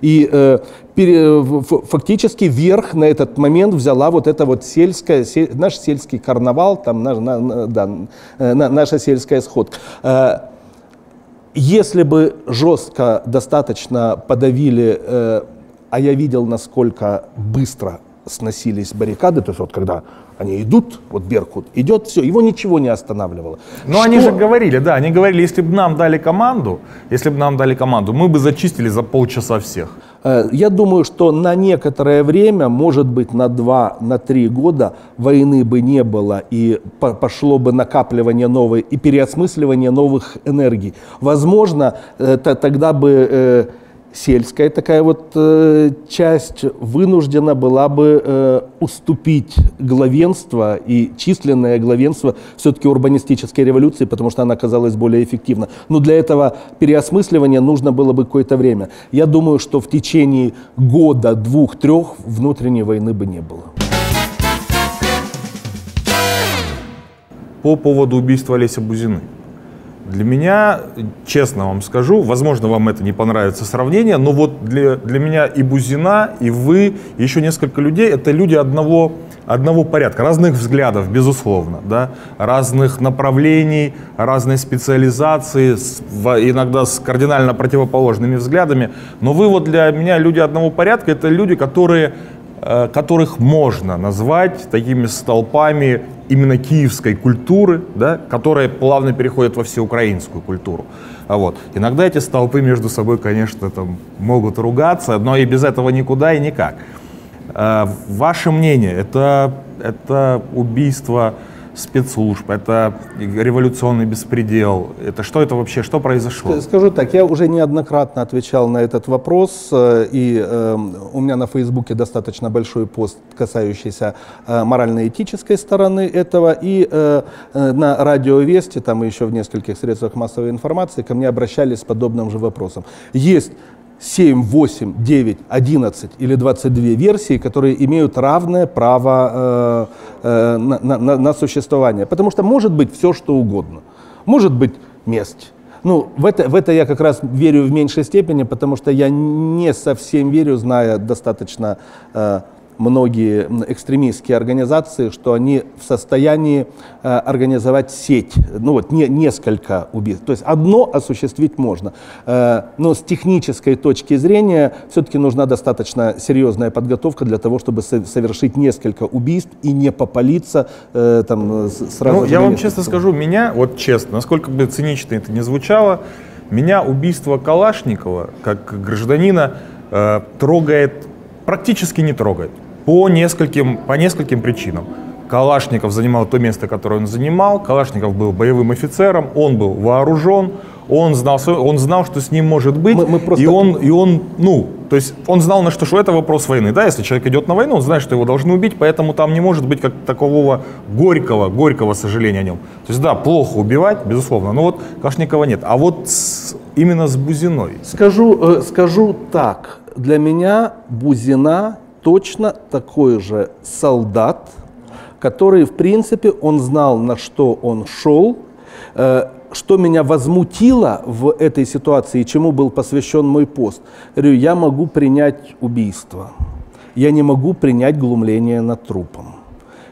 И э, пере- ф- фактически верх на этот момент взяла вот эта вот сельская, се- наш сельский карнавал, там, наш- на- на- да, э, на- наша сельская сходка. Э, если бы жестко достаточно подавили, э, а я видел, насколько быстро сносились баррикады, то есть вот когда они идут, вот Беркут идет, все, его ничего не останавливало.
Но они
Что-
же говорили, да, они говорили, если бы нам дали команду, если бы нам дали команду, мы бы зачистили за полчаса всех.
Э, Я думаю, что на некоторое время, может быть, на два, на три года войны бы не было, и по- пошло бы накапливание новой и переосмысливание новых энергий. Возможно, э, тогда бы э, сельская такая вот э, часть вынуждена была бы э, уступить главенство и численное главенство все-таки урбанистической революции, потому что она оказалась более эффективна. Но для этого переосмысливания нужно было бы какое-то время. Я думаю, что в течение года, двух, трех внутренней войны бы не было.
По поводу убийства Олеся Бузины. Для меня, честно вам скажу, возможно, вам это не понравится сравнение, но вот для, для меня и Бузина, и вы, и еще несколько людей, это люди одного, одного порядка, разных взглядов, безусловно, да, разных направлений, разной специализации, с- иногда с кардинально противоположными взглядами. Но вы вот для меня люди одного порядка, это люди, которые которых можно назвать такими столпами именно киевской культуры, да, которая плавно переходит во всеукраинскую культуру. А вот. Иногда эти столпы между собой, конечно, там, могут ругаться, но и без этого никуда и никак. Э, Ваше мнение, это, это убийство спецслужб, это революционный беспредел, это что это вообще, что произошло?
Скажу так, я уже неоднократно отвечал на этот вопрос, э, и э, у меня на Фейсбуке достаточно большой пост, касающийся э, морально-этической стороны этого, и э, э, на Радио Вести, там и еще в нескольких средствах массовой информации ко мне обращались с подобным же вопросом. Есть 7, 8, 9, 11 или 22 версии, которые имеют равное право э, э, на, на- на- существование. Потому что может быть все, что угодно. Может быть месть. Ну, в это, в это я как раз верю в меньшей степени, потому что я не совсем верю, зная достаточно э, многие экстремистские организации, что они в состоянии э, организовать сеть, ну вот не, несколько убийств. То есть одно осуществить можно, э, но с технической точки зрения все-таки нужна достаточно серьезная подготовка для того, чтобы со- совершить несколько убийств и не попалиться э, там сразу.
Ну, я вам честно скажу, меня, вот честно, насколько бы цинично это ни звучало, меня убийство Калашникова, как гражданина, э, трогает, практически не трогает. По нескольким, по нескольким причинам. Калашников занимал то место, которое он занимал. Калашников был боевым офицером, он был вооружен, он знал, он знал, что с ним может быть,
Мы- мы просто-
и он, и он, ну, то есть он знал, на что, что это вопрос войны, да, если человек идет на войну, он знает, что его должны убить, поэтому там не может быть как такового горького, горького сожаления о нем. То есть, да, плохо убивать, безусловно, но вот Кашникова нет. А вот с- именно с Бузиной,
Скажу, э, скажу так. Для меня Бузина точно такой же солдат, который, в принципе, он знал, на что он шел. Э, Что меня возмутило в этой ситуации, и чему был посвящен мой пост, говорю, я могу принять убийство, я не могу принять глумление над трупом,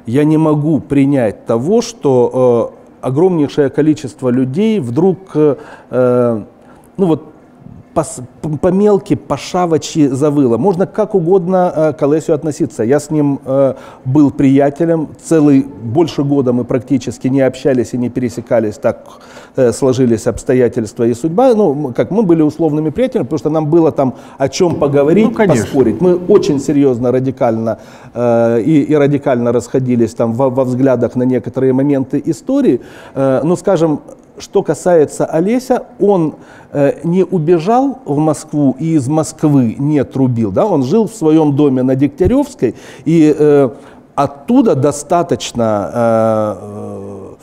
я не могу принять того, что э, огромнейшее количество людей вдруг, э, э, ну вот, пос- п- по-мелки, по-шавочи завыло. Можно как угодно э, к Олесю относиться. Я с ним э, был приятелем. Целый, больше года мы практически не общались и не пересекались. Так э, сложились обстоятельства и судьба. Ну, как мы были условными приятелями, потому что нам было там о чем поговорить,
Ну, конечно.
поспорить. Мы очень серьезно, радикально э, и, и радикально расходились там во, во взглядах на некоторые моменты истории. Э, ну, скажем, что касается Олеся, он э, не убежал в Москву и из Москвы не трубил. Да? Он жил в своем доме на Дегтяревской, и э, оттуда достаточно э,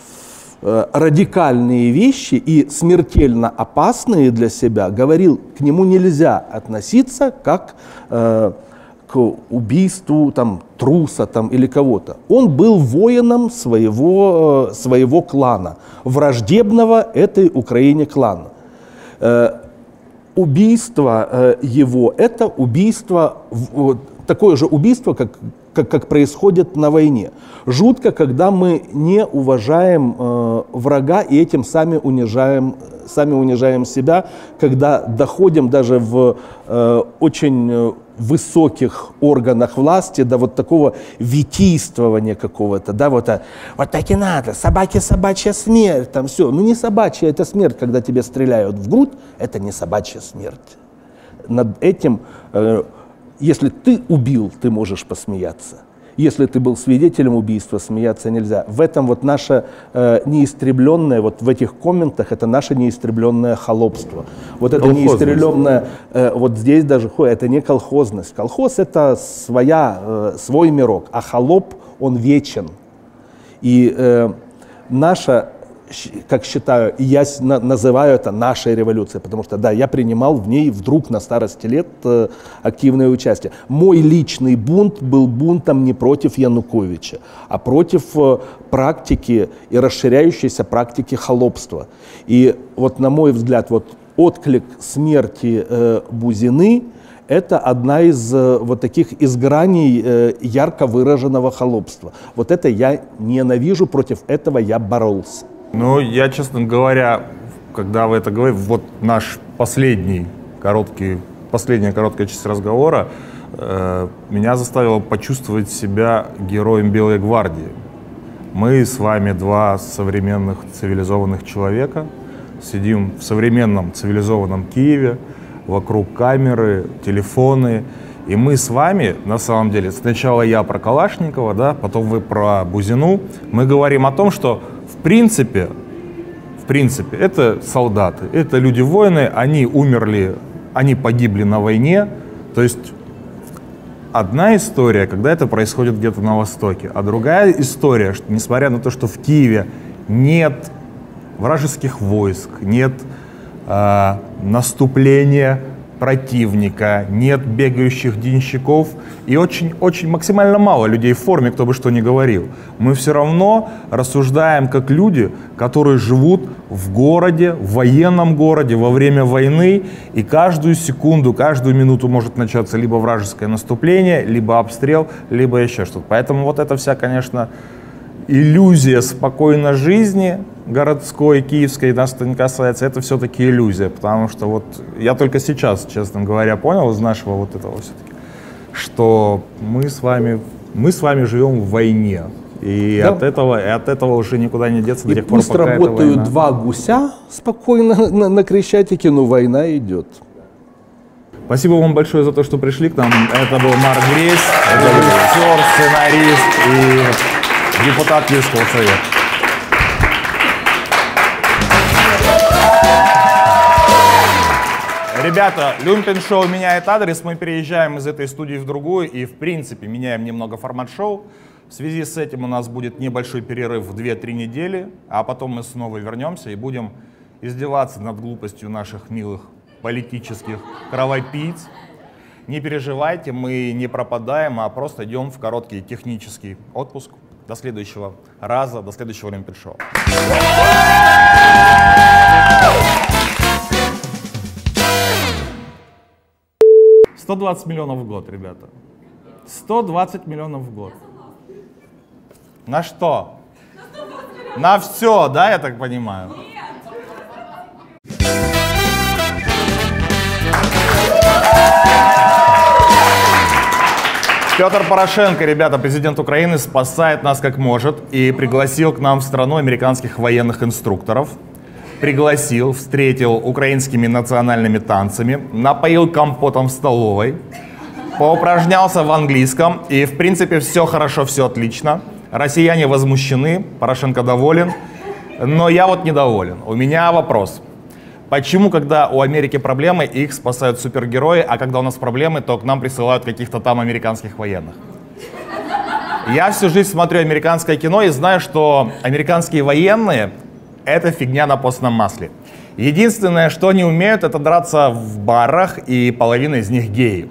э, радикальные вещи и смертельно опасные для себя говорил, к нему нельзя относиться как э, к убийству там, труса там, или кого-то. Он был воином своего, э, своего клана, враждебного этой Украине клана. Э, убийство э, его – это убийство, такое же убийство, как, как, как происходит на войне. Жутко, когда мы не уважаем э, врага и этим сами унижаем, сами унижаем себя, когда доходим даже в э, очень э, высоких органах власти до вот такого витийствования какого-то, да, вот, а, вот так и надо, собаке собачья смерть, там все. Ну не собачья, это смерть, когда тебе стреляют в грудь, это не собачья смерть. Над этим, э, если ты убил, ты можешь посмеяться. Если ты был свидетелем убийства, смеяться нельзя. В этом вот наше э, неистребленное, вот в этих комментах, это наше неистребленное холопство. Вот это неистребленное, э, вот здесь даже, это не колхозность. Колхоз это своя, э, свой мирок, а холоп, он вечен. И э, наша, как считаю, и я называю это нашей революцией, потому что, да, я принимал в ней вдруг на старости лет э, активное участие. Мой личный бунт был бунтом не против Януковича, а против э, практики и расширяющейся практики холопства. И вот, на мой взгляд, вот отклик смерти э, Бузины – это одна из э, вот таких изграний э, ярко выраженного холопства. Вот это я ненавижу, против этого я боролся.
Ну, я, честно говоря, когда вы это говорите, вот наш последний короткий, последняя короткая часть разговора э, меня заставила почувствовать себя героем Белой гвардии. Мы с вами два современных цивилизованных человека, сидим в современном цивилизованном Киеве, вокруг камеры, телефоны, и мы с вами, на самом деле, сначала я про Калашникова, да, потом вы про Бузину, мы говорим о том, что в принципе, в принципе, это солдаты, это люди-воины, они умерли, они погибли на войне, то есть одна история, когда это происходит где-то на Востоке, а другая история, что несмотря на то, что в Киеве нет вражеских войск, нет э, наступления противника, нет бегающих денщиков и очень-очень максимально мало людей в форме, кто бы что ни говорил. Мы все равно рассуждаем как люди, которые живут в городе, в военном городе, во время войны, и каждую секунду, каждую минуту может начаться либо вражеское наступление, либо обстрел, либо еще что-то. Поэтому вот это вся, конечно, иллюзия спокойной жизни городской, киевской, нас это не касается, это все-таки иллюзия, потому что вот я только сейчас, честно говоря, понял из нашего вот этого все-таки, что мы с вами, мы с вами живем в войне. И
Да.
от этого, и от этого уже никуда не деться до
И
тех пор,
пусть
пока эта
работают
война.
два гуся спокойно на, на Крещатике, но война идет.
Спасибо вам большое за то, что пришли к нам. Это был Марк Грейс, режиссер, сценарист и депутат Киевского совета. Ребята, Люмпин Шоу меняет адрес, мы переезжаем из этой студии в другую и, в принципе, меняем немного формат шоу. В связи с этим у нас будет небольшой перерыв в 2-3 недели, а потом мы снова вернемся и будем издеваться над глупостью наших милых политических кровопийц. Не переживайте, мы не пропадаем, а просто идем в короткий технический отпуск. До следующего раза, до следующего Люмпин 120 миллионов в год, ребята. 120 миллионов в год. На что? На все, да, я так понимаю? Петр Порошенко, ребята, президент Украины, спасает нас как может и пригласил к нам в страну американских военных инструкторов. Пригласил, встретил украинскими национальными танцами, напоил компотом в столовой, поупражнялся в английском, и в принципе все хорошо, все отлично. Россияне возмущены, Порошенко доволен, но я вот недоволен. У меня вопрос. Почему, когда у Америки проблемы, их спасают супергерои, а когда у нас проблемы, то к нам присылают каких-то там американских военных? Я всю жизнь смотрю американское кино и знаю, что американские военные — это фигня на постном масле. Единственное, что они умеют, это драться в барах, и половина из них геи.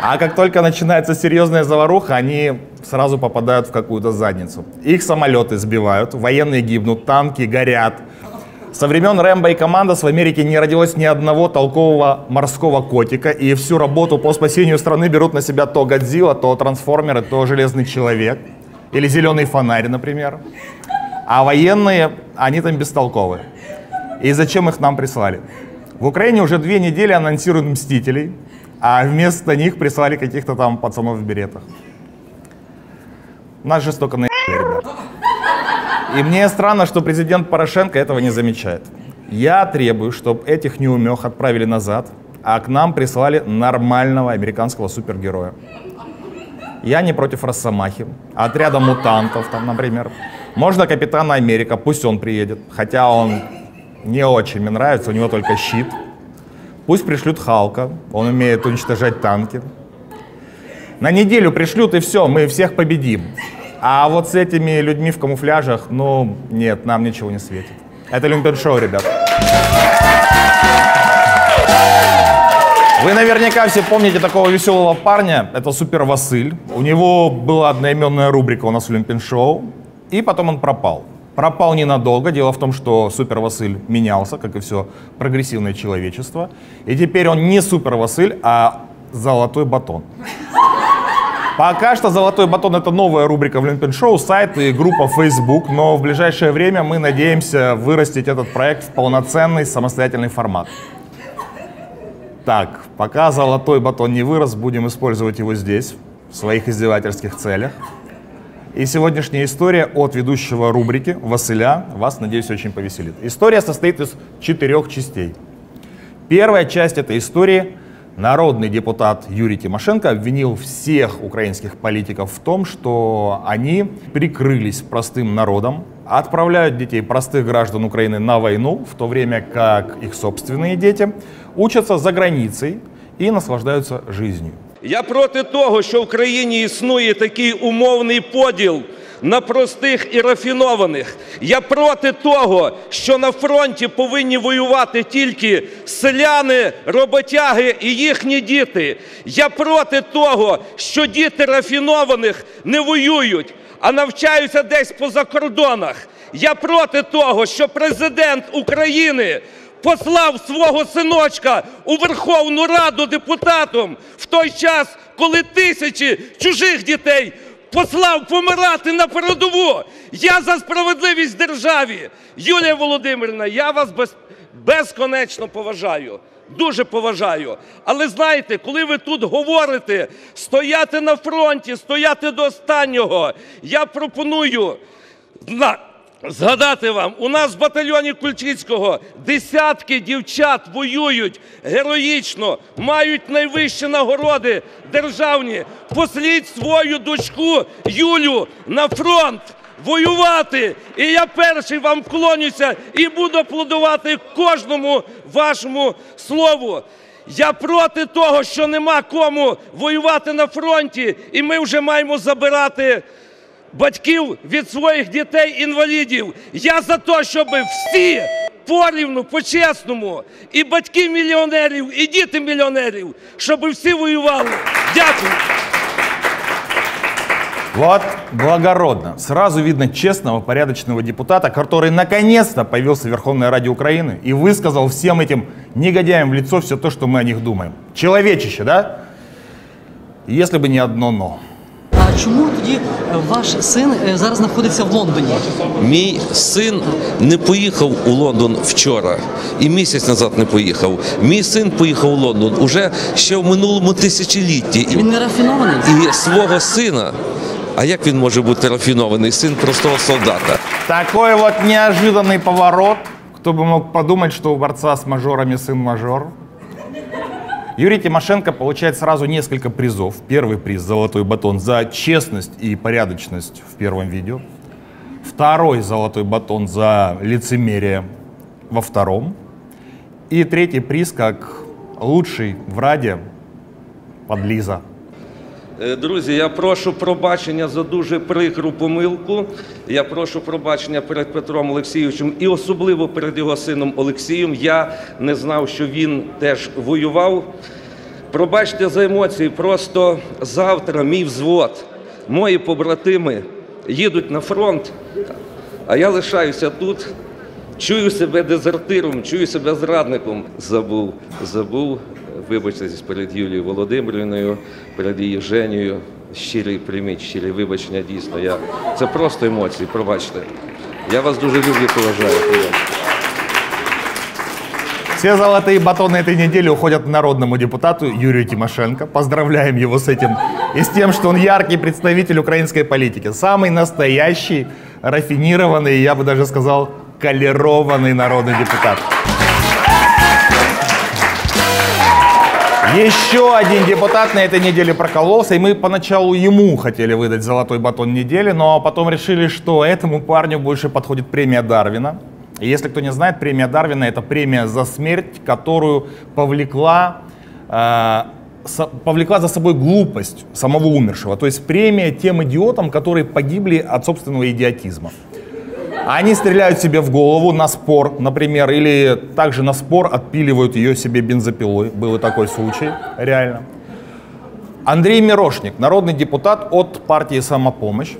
А как только начинается серьезная заваруха, они сразу попадают в какую-то задницу. Их самолеты сбивают, военные гибнут, танки горят. Со времен Рэмбо и Командос в Америке не родилось ни одного толкового морского котика, и всю работу по спасению страны берут на себя то Годзилла, то Трансформеры, то Железный Человек, или Зеленый Фонарь, например. А военные, они там бестолковые. И зачем их нам прислали? В Украине уже две недели анонсируют «Мстителей», а вместо них прислали каких-то там пацанов в беретах. Нас жестоко на ребят. И мне странно, что президент Порошенко этого не замечает. Я требую, чтобы этих неумех отправили назад, а к нам прислали нормального американского супергероя. Я не против Росомахи, отряда мутантов там, например. Можно Капитана Америка, пусть он приедет, хотя он не очень мне нравится, у него только щит. Пусть пришлют Халка, он умеет уничтожать танки. На неделю пришлют и все, мы всех победим. А вот с этими людьми в камуфляжах, ну, нет, нам ничего не светит. Это Люмпен Шоу, ребят. Вы наверняка все помните такого веселого парня, это Супер Василь. У него была одноименная рубрика у нас в Люмпен Шоу, и потом он пропал. Пропал ненадолго. Дело в том, что Супер Василь менялся, как и все прогрессивное человечество. И теперь он не Супер Василь, а Золотой Батон. Пока что «Золотой батон» — это новая рубрика в Линпен Шоу, сайт и группа Facebook, но в ближайшее время мы надеемся вырастить этот проект в полноценный самостоятельный формат. Так, пока «Золотой батон» не вырос, будем использовать его здесь, в своих издевательских целях. И сегодняшняя история от ведущего рубрики Василя вас, надеюсь, очень повеселит. История состоит из четырех частей. Первая часть этой истории — Народный депутат Юрий Тимошенко обвинил всех украинских политиков в том, что они прикрылись простым народом, отправляют детей простых граждан Украины на войну, в то время как их собственные дети учатся за границей и наслаждаются жизнью.
Я проти того, що в країні існує такий умовний поділ на простих і рафінованих. Я проти того, що на фронті повинні воювати тільки селяни, роботяги і їхні діти. Я проти того, що діти рафінованих не воюють, а навчаються десь по закордонах. Я проти того, що президент України послав свого синочка у Верховну Раду депутатом в той час, коли тисячі чужих дітей послав помирати на передову. Я за справедливість державі. Юлія Володимирівна, я вас без, безконечно поважаю. Дуже поважаю. Але знаєте, коли ви тут говорите стояти на фронті, стояти до останнього, я пропоную Згадати вам, у нас в батальйоні Кульчицького десятки дівчат воюють героїчно, мають найвищі нагороди державні. Посліть свою дочку Юлю на фронт воювати. І я перший вам вклонюся і буду аплодувати кожному вашому слову. Я проти того, що нема кому воювати на фронті, і ми вже маємо забирати батьків від своїх дітей-інвалідів. Я за те, щоб всі порівну, по-чесному, і батьки мільйонерів, і діти мільйонерів, щоб всі воювали. Дякую.
Вот благородно. Сразу видно честного, порядочного депутата, который наконец-то появился в Верховной Раде Украины и высказал всем этим негодяям в лицо все то, что мы о них думаем. Человечище, да? Если бы не одно «но».
А чому тоді ваш син е, зараз знаходиться в Лондоні?
Мій син не поїхав у Лондон вчора і місяць назад не поїхав. Мій син поїхав у Лондон уже ще в минулому тисячолітті.
Він не рафінований?
І свого сина. а як він може бути рафінований? Син простого солдата.
Такой вот неожиданный поворот. Кто бы мог подумать, что у борца с мажорами сын мажор. Юрий Тимошенко получает сразу несколько призов. Первый приз «Золотой батон» за честность и порядочность в первом видео. Второй «Золотой батон» за лицемерие во втором. И третий приз как лучший в Раде подлиза.
Е, Друзі, я прошу пробачення за дуже прикру помилку. Я прошу пробачення перед Петром Олексійовичем і особливо перед його сином Олексієм. Я не знав, що він теж воював. Пробачте за емоції. Просто завтра мій взвод, мої побратими їдуть на фронт, а я лишаюся тут. Чую себе дезертиром, чую себе зрадником. Забув, забув. Вибачтесь перед Юлією Володимирівною, перед її Женєю. Щирий прийміть, щирі вибачення, дійсно. Я... Це просто емоції, пробачте. Я вас дуже люблю, поважаю. Привіт.
Все золотые батоны этой недели уходят народному депутату Юрию Тимошенко. Поздравляем его с этим и с тем, что он яркий представитель украинской политики. Самый настоящий, рафинированный, я бы даже сказал, колерованный народный депутат. Еще один депутат на этой неделе прокололся, и мы поначалу ему хотели выдать золотой батон недели, но потом решили, что этому парню больше подходит премия Дарвина. И если кто не знает, премия Дарвина это премия за смерть, которую повлекла, э, повлекла за собой глупость самого умершего. То есть премия тем идиотам, которые погибли от собственного идиотизма. Они стреляют себе в голову на спор, например, или также на спор отпиливают ее себе бензопилой. Был и такой случай, реально. Андрей Мирошник, народный депутат от партии «Самопомощь».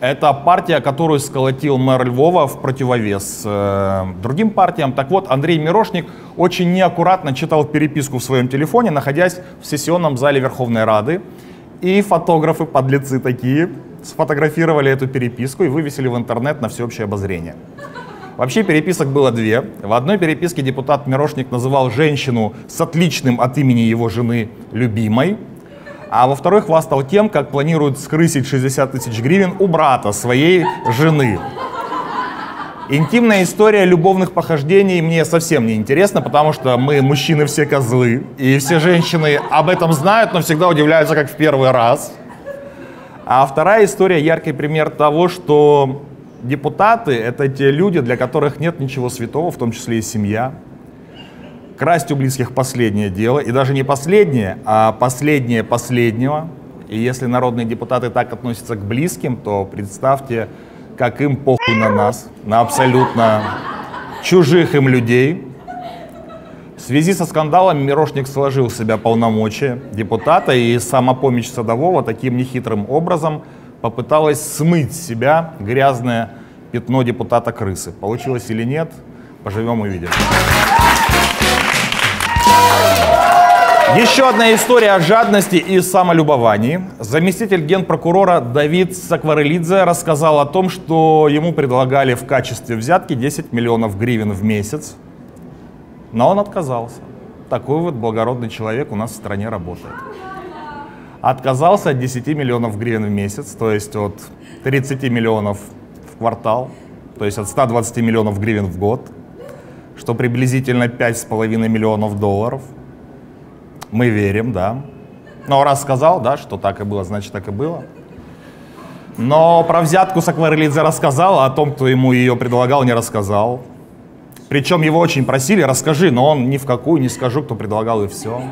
Это партия, которую сколотил мэр Львова в противовес э, другим партиям. Так вот, Андрей Мирошник очень неаккуратно читал переписку в своем телефоне, находясь в сессионном зале Верховной Рады. И фотографы, подлецы такие, сфотографировали эту переписку и вывесили в интернет на всеобщее обозрение. Вообще переписок было две. В одной переписке депутат Мирошник называл женщину с отличным от имени его жены любимой, а во второй хвастал тем, как планирует скрысить 60 тысяч гривен у брата своей жены. Интимная история любовных похождений мне совсем не интересна, потому что мы, мужчины, все козлы, и все женщины об этом знают, но всегда удивляются, как в первый раз. А вторая история – яркий пример того, что депутаты – это те люди, для которых нет ничего святого, в том числе и семья. Красть у близких – последнее дело, и даже не последнее, а последнее последнего. И если народные депутаты так относятся к близким, то представьте, как им похуй на нас, на абсолютно чужих им людей. В связи со скандалом Мирошник сложил в себя полномочия депутата и самопомощь Садового таким нехитрым образом попыталась смыть с себя грязное пятно депутата крысы. Получилось или нет, поживем увидим. Еще одна история о жадности и самолюбовании. Заместитель генпрокурора Давид Сакварелидзе рассказал о том, что ему предлагали в качестве взятки 10 миллионов гривен в месяц, но он отказался. Такой вот благородный человек у нас в стране работает. Отказался от 10 миллионов гривен в месяц, то есть от 30 миллионов в квартал, то есть от 120 миллионов гривен в год, что приблизительно 5,5 миллионов долларов. Мы верим, да. Но раз сказал, да, что так и было, значит так и было. Но про взятку Сакварелидзе рассказал, а о том, кто ему ее предлагал, не рассказал. Причем его очень просили, расскажи, но он ни в какую не скажу, кто предлагал и все.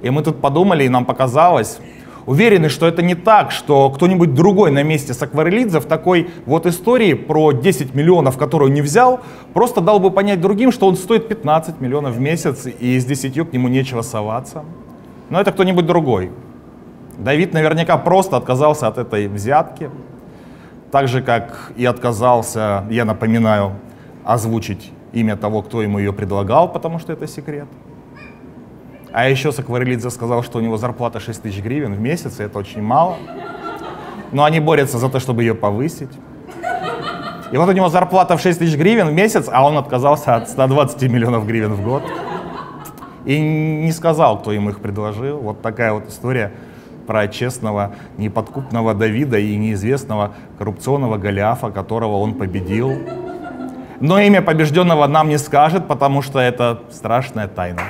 И мы тут подумали, и нам показалось, уверены, что это не так, что кто-нибудь другой на месте Сакварелидзе в такой вот истории про 10 миллионов, которую не взял, просто дал бы понять другим, что он стоит 15 миллионов в месяц, и с 10 к нему нечего соваться. Но это кто-нибудь другой. Давид наверняка просто отказался от этой взятки, так же, как и отказался, я напоминаю, озвучить имя того, кто ему ее предлагал, потому что это секрет. А еще Сакварелидзе сказал, что у него зарплата 6 тысяч гривен в месяц, и это очень мало. Но они борются за то, чтобы ее повысить. И вот у него зарплата в 6 тысяч гривен в месяц, а он отказался от 120 миллионов гривен в год. И не сказал, кто им их предложил. Вот такая вот история про честного, неподкупного Давида и неизвестного коррупционного Голиафа, которого он победил. Но имя побежденного нам не скажет, потому что это страшная тайна.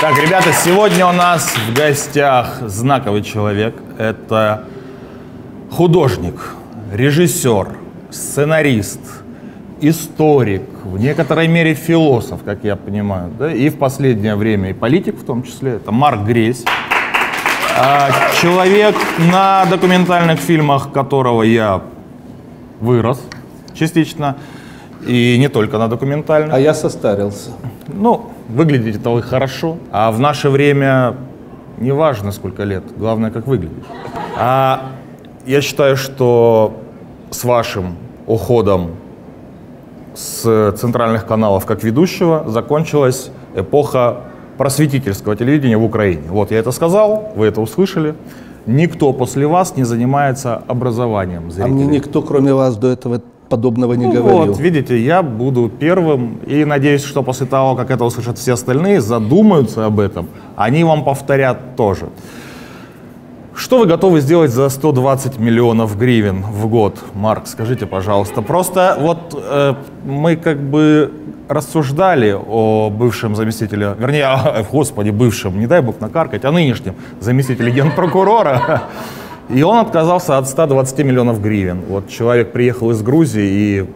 Так, ребята, сегодня у нас в гостях знаковый человек. Это художник, режиссер, сценарист, историк, в некоторой мере философ, как я понимаю, да, и в последнее время и политик в том числе, это Марк Гресь. А, Человек, на документальных фильмах которого я вырос частично, и не только на документальных.
А я состарился.
Ну, выглядите-то вы хорошо, а в наше время не важно, сколько лет, главное, как выглядишь. А я считаю, что с вашим уходом с центральных каналов как ведущего закончилась эпоха просветительского телевидения в Украине. Вот я это сказал, вы это услышали. Никто после вас не занимается образованием
А
зрителей.
мне никто, кроме вас, до этого подобного не
Ну
говорил.
Вот, видите, я буду первым, и надеюсь, что после того, как это услышат все остальные, задумаются об этом, они вам повторят тоже. Что вы готовы сделать за 120 миллионов гривен в год, Марк? Скажите, пожалуйста. Просто вот э, мы как бы рассуждали о бывшем заместителе, вернее, о, господи, бывшем, не дай бог накаркать, о нынешнем заместителе генпрокурора. И он отказался от 120 миллионов гривен. Вот человек приехал из Грузии и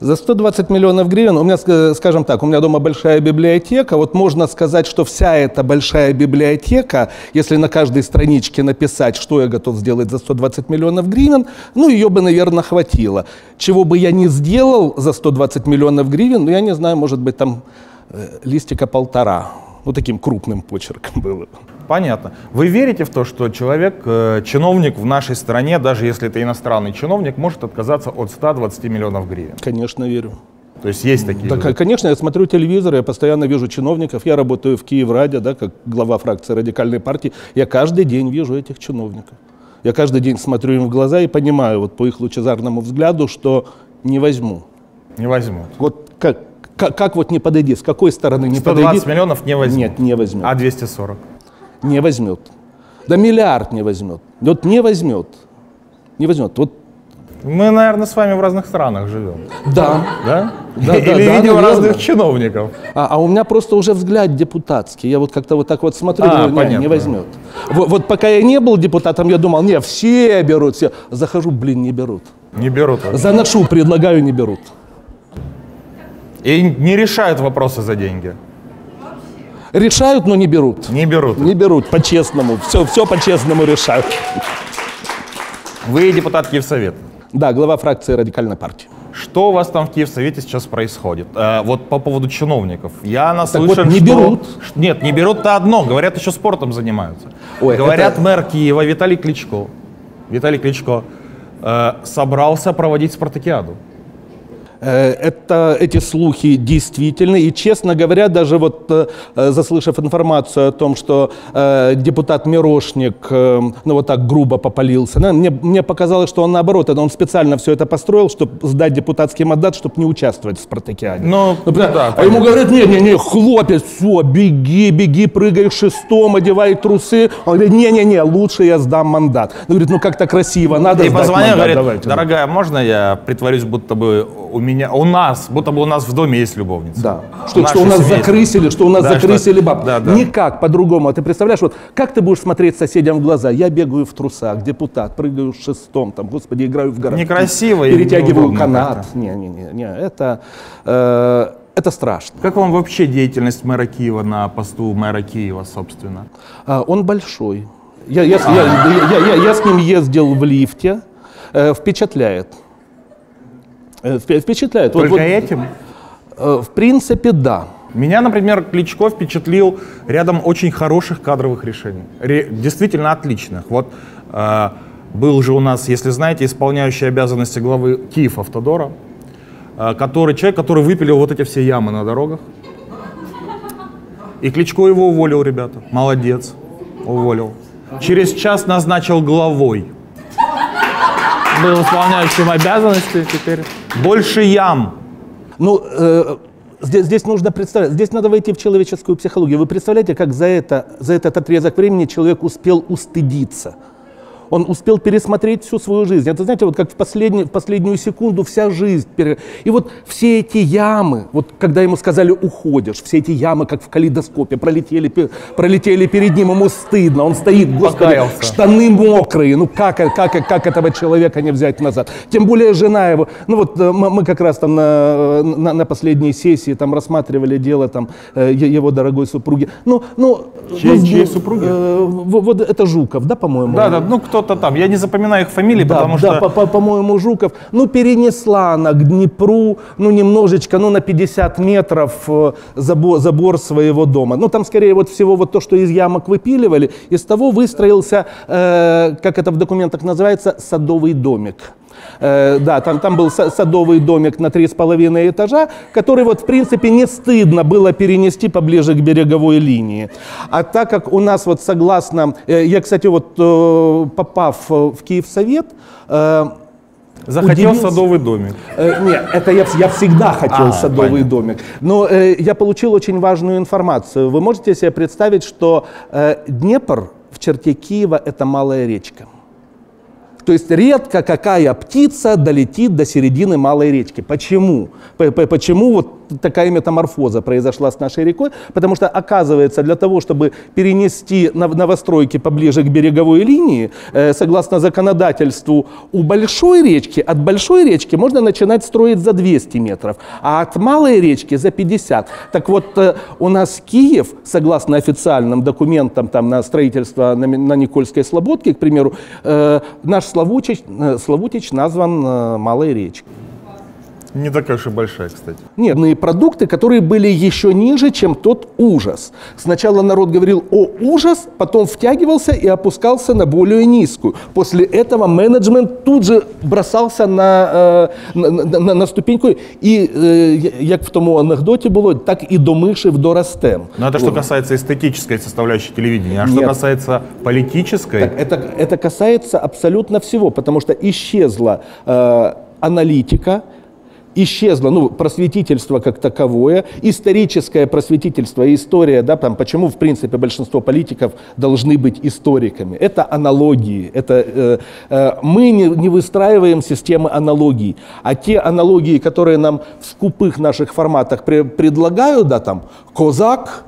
За 120 миллионов гривен, у меня, ск- скажем так, у меня дома большая библиотека. Вот можно сказать, что вся эта большая библиотека, если на каждой страничке написать, что я готов сделать за 120 миллионов гривен, ну, ее бы, наверное, хватило. Чего бы я не сделал за 120 миллионов гривен, ну, я не знаю, может быть, там э, листика полтора. Ну, таким крупным почерком было.
Понятно. Вы верите в то, что человек, э, чиновник в нашей стране, даже если это иностранный чиновник, может отказаться от 120 миллионов гривен?
Конечно, верю.
То есть есть такие
Да,
люди?
конечно, я смотрю телевизор, я постоянно вижу чиновников. Я работаю в Киевраде, да, как глава фракции радикальной партии. Я каждый день вижу этих чиновников. Я каждый день смотрю им в глаза и понимаю вот по их лучезарному взгляду, что не возьму.
Не возьмут.
Вот как, как, как вот не подойди, с какой стороны не
120
подойди,
миллионов не возьмут.
Нет, не возьмет.
А 240?
Не возьмет. Да миллиард не возьмет. Вот не возьмет. Не возьмет. Вот
Мы, наверное, с вами в разных странах живем.
да.
Да?
Да,
Или
да, да,
видим
наверное.
разных чиновников.
А, а у меня просто уже взгляд депутатский. Я вот как-то вот так вот смотрю,
А,
думаю, не, не возьмет. Вот, вот пока я не был депутатом, я думал, не, все берут, все. Захожу, блин, не берут.
Не берут. вас.
Заношу, предлагаю, не берут.
И не решают вопросы за деньги.
Решают, но не берут.
Не берут.
Не берут, по-честному. Все, все по-честному решают.
Вы депутат Киевсовета.
Да, глава фракции радикальной партии.
Что у вас там в Киевсовете сейчас происходит? Э, вот по поводу чиновников. Я
Так
наслышан,
вот, не
что-
берут.
Нет, не берут-то одно. Говорят, еще спортом занимаются.
Ой,
Говорят,
это-
мэр Киева Виталий Кличко, Виталий Кличко э, собрался проводить спартакиаду.
Э, Это, эти слухи действительны. И, честно говоря, даже вот э, заслышав информацию о том, что э, депутат Мирошник, ну вот так грубо попалился, да, мне, мне показалось, что он наоборот, он специально все это построил, чтобы сдать депутатский мандат, чтобы не участвовать в спартакиаде.
Ну,
Например,
да,
а
понятно.
ему говорят, не-не-не, хлопец, все, беги, беги, прыгай шестом, одевай трусы. Он говорит, не-не-не, лучше я сдам мандат. Он говорит, ну как-то красиво, надо
И
сдать
позвонил,
мандат,
говорит,
давайте.
дорогая, можно я притворюсь, будто бы у меня, у нас, будто бы у нас в доме есть любовница?
Да. Что, что у нас
семейство.
закрысили, что у нас
Да,
закрысили
что-
баб.
да, да.
Никак по-другому. А ты представляешь, вот как ты будешь смотреть соседям в глаза? Я бегаю в трусах, депутат, прыгаю в шестом, там, господи, играю в городки.
Некрасиво
Перетягиваю
неудобно
канат. Не-не-не, не, это, э, это страшно.
Как вам вообще деятельность мэра Киева на посту мэра Киева, собственно?
А, он большой. Я, я, с- я, я- я- я с ним ездил в лифте. Э, впечатляет. Э, впе- впечатляет. Вот-
Только
вот,
этим?
э, в принципе, да.
Меня, например, Кличко впечатлил рядом очень хороших кадровых решений. Ре- действительно отличных. Вот э, был же у нас, если знаете, исполняющий обязанности главы Киев Автодора, э, который, человек, который выпилил вот эти все ямы на дорогах. И Кличко его уволил, ребята. Молодец. Уволил. Через час назначил главой.
Был исполняющим обязанности теперь.
Больше ям.
Ну, э, здесь, здесь нужно представлять, здесь надо войти в человеческую психологию. Вы представляете, как за, это, за этот отрезок времени человек успел устыдиться? Он успел пересмотреть всю свою жизнь. Это, знаете, вот как в, последний, в последнюю секунду вся жизнь. пере- И вот все эти ямы, вот когда ему сказали «уходишь», все эти ямы, как в калейдоскопе, пролетели, пролетели перед ним, ему стыдно, он стоит, господи,
Покаялся.
штаны мокрые, ну как, как, как этого человека не взять назад? Тем более жена его, ну вот э, мы, как раз там на, на, на последней сессии там рассматривали дело там э, его дорогой супруги. Ну, ну,
Чьей-
ну,
чьей
э,
супруги?
э, вот это Жуков, да, по-моему?
Да, да, ну кто-то там. Я не запоминаю их фамилии,
Да,
потому
да,
что...
по- по- по-моему, Жуков. Ну, перенесла она к Днепру, ну, немножечко, ну, на 50 метров э, забор, забор своего дома. Ну, там скорее вот всего вот то, что из ямок выпиливали, из того выстроился, э, как это в документах называется, садовый домик. Э, да, там, там был са- садовый домик на три с половиной этажа, который вот в принципе не стыдно было перенести поближе к береговой линии. А так как у нас вот согласно, э, я, кстати, вот э, попав в Киевсовет, э,
Захотел
удивился.
садовый домик.
Э, нет, это я, я всегда хотел
А,
садовый
понятно.
домик. Но э, я получил очень важную информацию. Вы можете себе представить, что э, Днепр в черте Киева это малая речка. То есть редко какая птица долетит до середины малой речки. Почему? Почему вот такая метаморфоза произошла с нашей рекой? Потому что, оказывается, для того, чтобы перенести нов- новостройки поближе к береговой линии, э, согласно законодательству, у большой речки, от большой речки можно начинать строить за 200 метров, а от малой речки за 50. Так вот, э, у нас Киев, согласно официальным документам там, на строительство на, на Никольской Слободке, к примеру, э, наш Славутич, Славутич назван малой речкой.
Не такая уж и большая, кстати.
Нет, ну и продукты, которые были еще ниже, чем тот ужас. Сначала народ говорил «о, ужас», потом втягивался и опускался на более низкую. После этого менеджмент тут же бросался на, э, на, на, на- на ступеньку. І, е, я- як в тому анекдоті було, так і до миші в доростем.
Но это что касается эстетической составляющей телевидения. А что
Нет.
касается политической,
Так, это, это касается абсолютно всего, потому что исчезла э, аналитика, исчезло ну, просветительство как таковое, историческое просветительство история, да, там, почему, в принципе, большинство политиков должны быть историками. Это аналогии. Это, э, э, мы не, не выстраиваем системы аналогий, а те аналогии, которые нам в скупых наших форматах пре- предлагают, да, там, козак,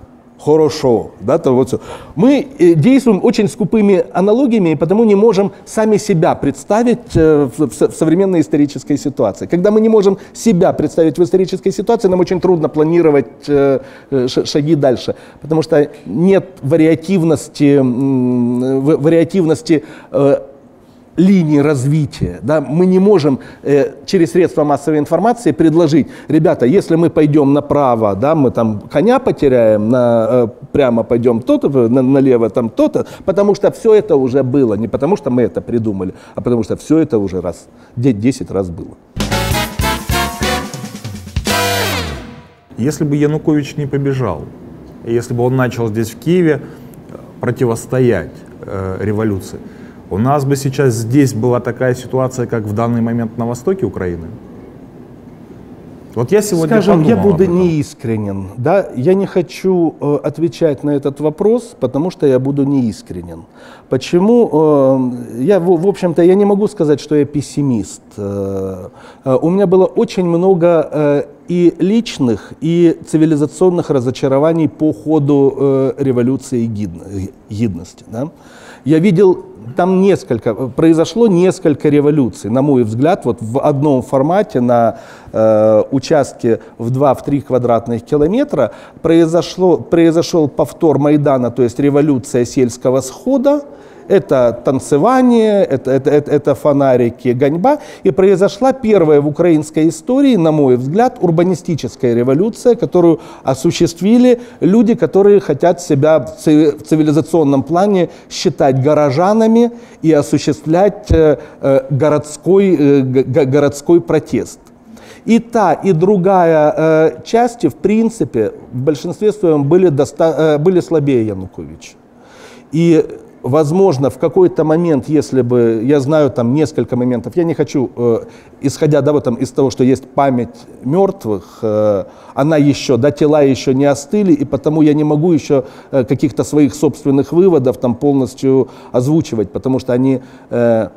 хорошо. Да, то вот. Мы э, действуем очень скупыми аналогиями, и потому не можем сами себя представить э, в, в со- в современной исторической ситуации. Когда мы не можем себя представить в исторической ситуации, нам очень трудно планировать э, шаги дальше, потому что нет вариативности, вариативности линии развития. Да? Мы не можем э, через средства массовой информации предложить, ребята, если мы пойдем направо, да, мы там коня потеряем, на, э, прямо пойдем то-то, на- налево там то-то, потому что все это уже было, не потому что мы это придумали, а потому что все это уже раз, де- 10 раз было.
если бы Янукович не побежал, если бы он начал здесь в Киеве противостоять э, революции, у нас бы сейчас здесь была такая ситуация, как в данный момент на востоке Украины. Вот я сегодня
Скажем, я буду неискренен. Да? Я не хочу э, отвечать на этот вопрос, потому что я буду неискренен. Почему? Э, я, в, в общем-то, я не могу сказать, что я пессимист. Э, э, у меня было очень много э, и личных, и цивилизационных разочарований по ходу э, революции гидно- гидности. Да? Я видел там несколько, произошло несколько революций, на мой взгляд, вот в одном формате на э, участке в 2-3 квадратных километра произошло, произошел повтор Майдана, то есть революция сельского схода, это танцевание, это, это, это, это фонарики, гоньба. И произошла первая в украинской истории, на мой взгляд, урбанистическая революция, которую осуществили люди, которые хотят себя в ци- в цивилизационном плане считать горожанами и осуществлять э, э, городской, э, городской протест. И та, и другая э, части, в принципе, в большинстве своем были, доста- э, были слабее Януковича. И возможно, в какой-то момент, если бы, я знаю там несколько моментов, я не хочу, э, исходя да, вот, там, из того, что есть память мертвых, э, она еще, да, тела еще не остыли, и потому я не могу еще э, каких-то своих собственных выводов там полностью озвучивать, потому что они, э,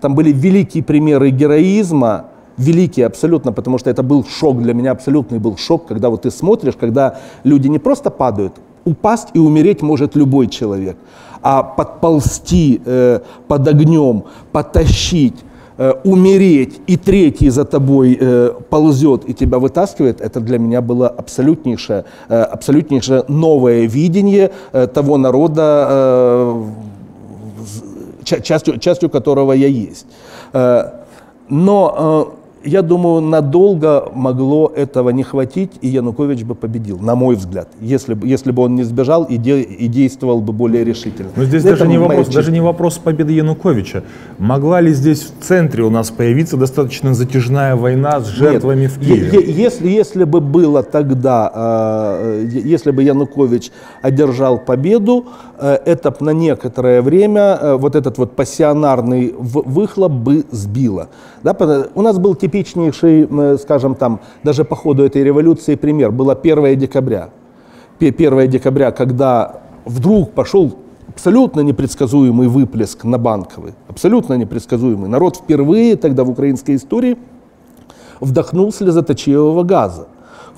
там были великие примеры героизма, великий абсолютно, потому что это был шок для меня, абсолютный был шок, когда вот ты смотришь, когда люди не просто падают, упасть и умереть может любой человек, а подползти э, под огнем, потащить, э, умереть, и третий за тобой э, ползет и тебя вытаскивает, это для меня было абсолютнейшее, э, абсолютнейшее новое видение э, того народа, э, ча- частью, частью которого я есть. Э, но э, я думаю, надолго могло этого не хватить, и Янукович бы победил, на мой взгляд, если, бы- если бы он не сбежал и, де- и действовал бы более решительно.
Но здесь
Это
даже не, вопрос, даже не вопрос победы Януковича. Могла ли здесь в центре у нас появиться достаточно затяжная война с жертвами
Нет,
в Киеве?
Если, если бы было тогда, э, если бы Янукович одержал победу, это б на некоторое время э, вот этот вот пассионарный выхлоп бы сбило. Да, у нас был типичнейший, э, скажем там, даже по ходу этой революции пример. Было 1 декабря. Пе- 1 декабря, когда вдруг пошел абсолютно непредсказуемый выплеск на Банковый, абсолютно непредсказуемый. Народ впервые тогда в украинской истории вдохнул слезоточивого газа.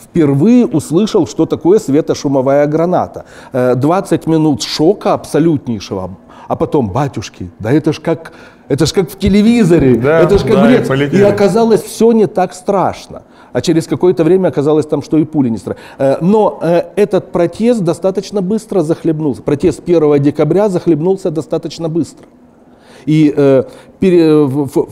Впервые услышал, что такое светошумовая граната. Э, 20 минут шока абсолютнейшего. А потом, батюшки, да это ж как, это ж как в телевизоре,
Да,
это ж как
да,
в
и полетели.
И оказалось, все не так страшно. А через какое-то время оказалось там, что и пули не страшны. Э, Но э, этот протест достаточно быстро захлебнулся. Протест 1 декабря захлебнулся достаточно быстро. И э,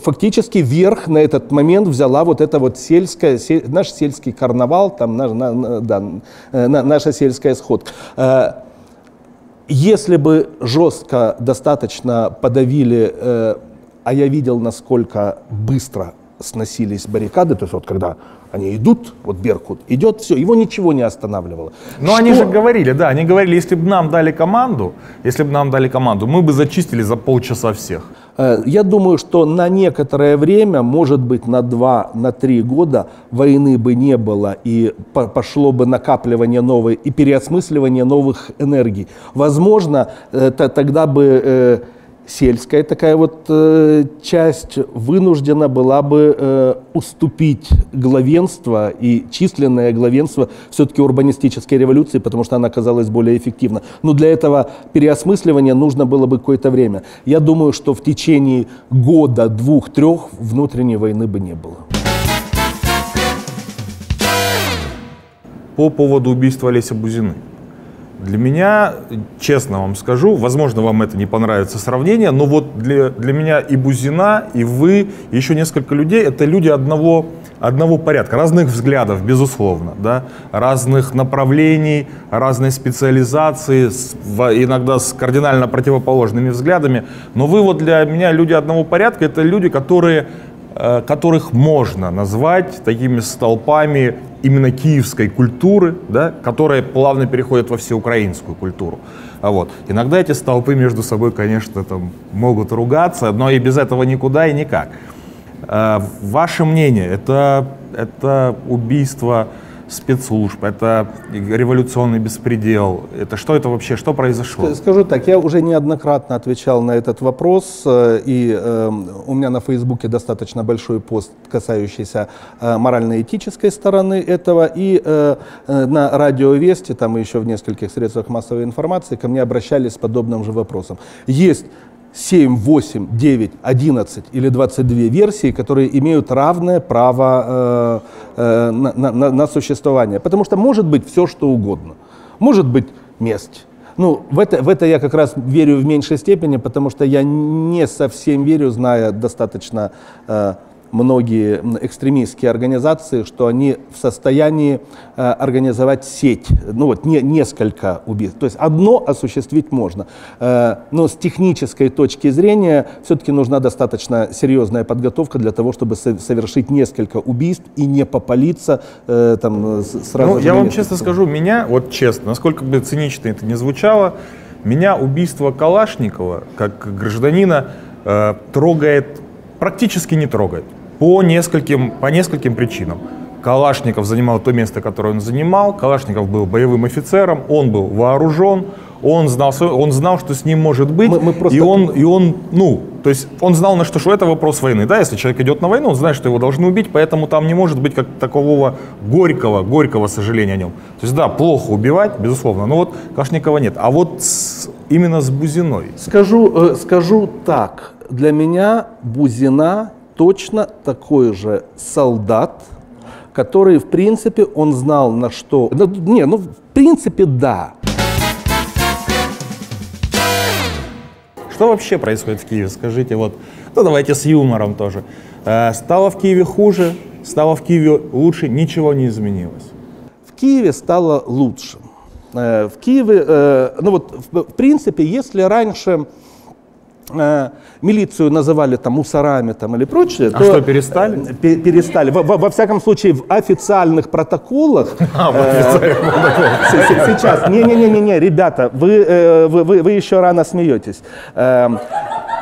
фактически верх на этот момент взяла вот эта вот сельская, се- наш сельский карнавал, там, наш- на- да, э, на- наша сельская сходка. Э, если бы жестко достаточно подавили, а я видел, насколько быстро сносились баррикады, то есть вот когда они идут, вот Беркут идет, все, его ничего не останавливало.
Но они
Что-
же говорили, да, они говорили, если бы нам дали команду, если бы нам дали команду, мы бы зачистили за полчаса всех.
Э, Я думаю, что на некоторое время, может быть, на два, на три года войны бы не было, и по- пошло бы накапливание новой и переосмысливание новых энергий. Возможно, э, тогда бы э, сельская такая вот э, часть вынуждена была бы э, уступить главенство и численное главенство все-таки урбанистической революции, потому что она оказалась более эффективна. Но для этого переосмысливания нужно было бы какое-то время. Я думаю, что в течение года, двух, трех внутренней войны бы не было.
По поводу убийства Олеся Бузины. Для меня, честно вам скажу, возможно, вам это не понравится сравнение, но вот для, для меня и Бузина, и вы, и еще несколько людей, это люди одного, одного порядка, разных взглядов, безусловно, да, разных направлений, разной специализации, с- иногда с кардинально противоположными взглядами. Но вы вот для меня люди одного порядка, это люди, которые которых можно назвать такими столпами именно киевской культуры, да, которая плавно переходит во всеукраинскую культуру. А вот. Иногда эти столпы между собой, конечно, там, могут ругаться, но и без этого никуда и никак. Э, Ваше мнение, это, это убийство спецслужб, это революционный беспредел, это что это вообще, что произошло?
Скажу так, я уже неоднократно отвечал на этот вопрос, э, и э, у меня на Фейсбуке достаточно большой пост, касающийся э, морально-этической стороны этого, и э, э, на радио Вести, там еще в нескольких средствах массовой информации ко мне обращались с подобным же вопросом. Есть 7, 8, 9, 11 или 22 версии, которые имеют равное право э, э, на, на- на- существование. Потому что может быть все, что угодно. Может быть месть. Ну, в это, в это я как раз верю в меньшей степени, потому что я не совсем верю, зная достаточно э, многие экстремистские организации, что они в состоянии э, организовать сеть, ну вот не, несколько убийств. То есть одно осуществить можно, Э, но с технической точки зрения все-таки нужна достаточно серьезная подготовка для того, чтобы со- совершить несколько убийств и не попалиться э, там сразу
Ну, я вам честно скажу, меня, вот честно, насколько бы цинично это не звучало, Меня убийство Калашникова, как гражданина, э, трогает, практически не трогает. По нескольким, по нескольким причинам. Калашников занимал то место, которое он занимал. Калашников был боевым офицером, он был вооружен, он знал, он знал, что с ним может быть,
Мы- мы просто-
и он, и он, ну, то есть он знал, на что, что это вопрос войны, да, если человек идет на войну, он знает, что его должны убить, поэтому там не может быть как такового горького, горького сожаления о нем. То есть да, плохо убивать, безусловно, но вот Калашникова нет. А вот с- именно с Бузиной,
Скажу, э, скажу так. Для меня Бузина точно такой же солдат, который, в принципе, он знал на что... Ну, не, ну, в принципе, да.
Что вообще происходит в Киеве? Скажите, вот, ну давайте с юмором тоже. Э, стало в Киеве хуже, стало в Киеве лучше, ничего не изменилось.
В Киеве стало лучше. Э, В Киеве, э, ну вот, в, в принципе, если раньше э, милицию называли там мусорами там, или прочее,
А что, перестали?
э, пе- перестали. Во, во- во всяком случае, в официальных протоколах.
А,
э, се- се- Сейчас, не-не-не-не, ребята, вы, э, вы, вы, вы еще рано смеетесь.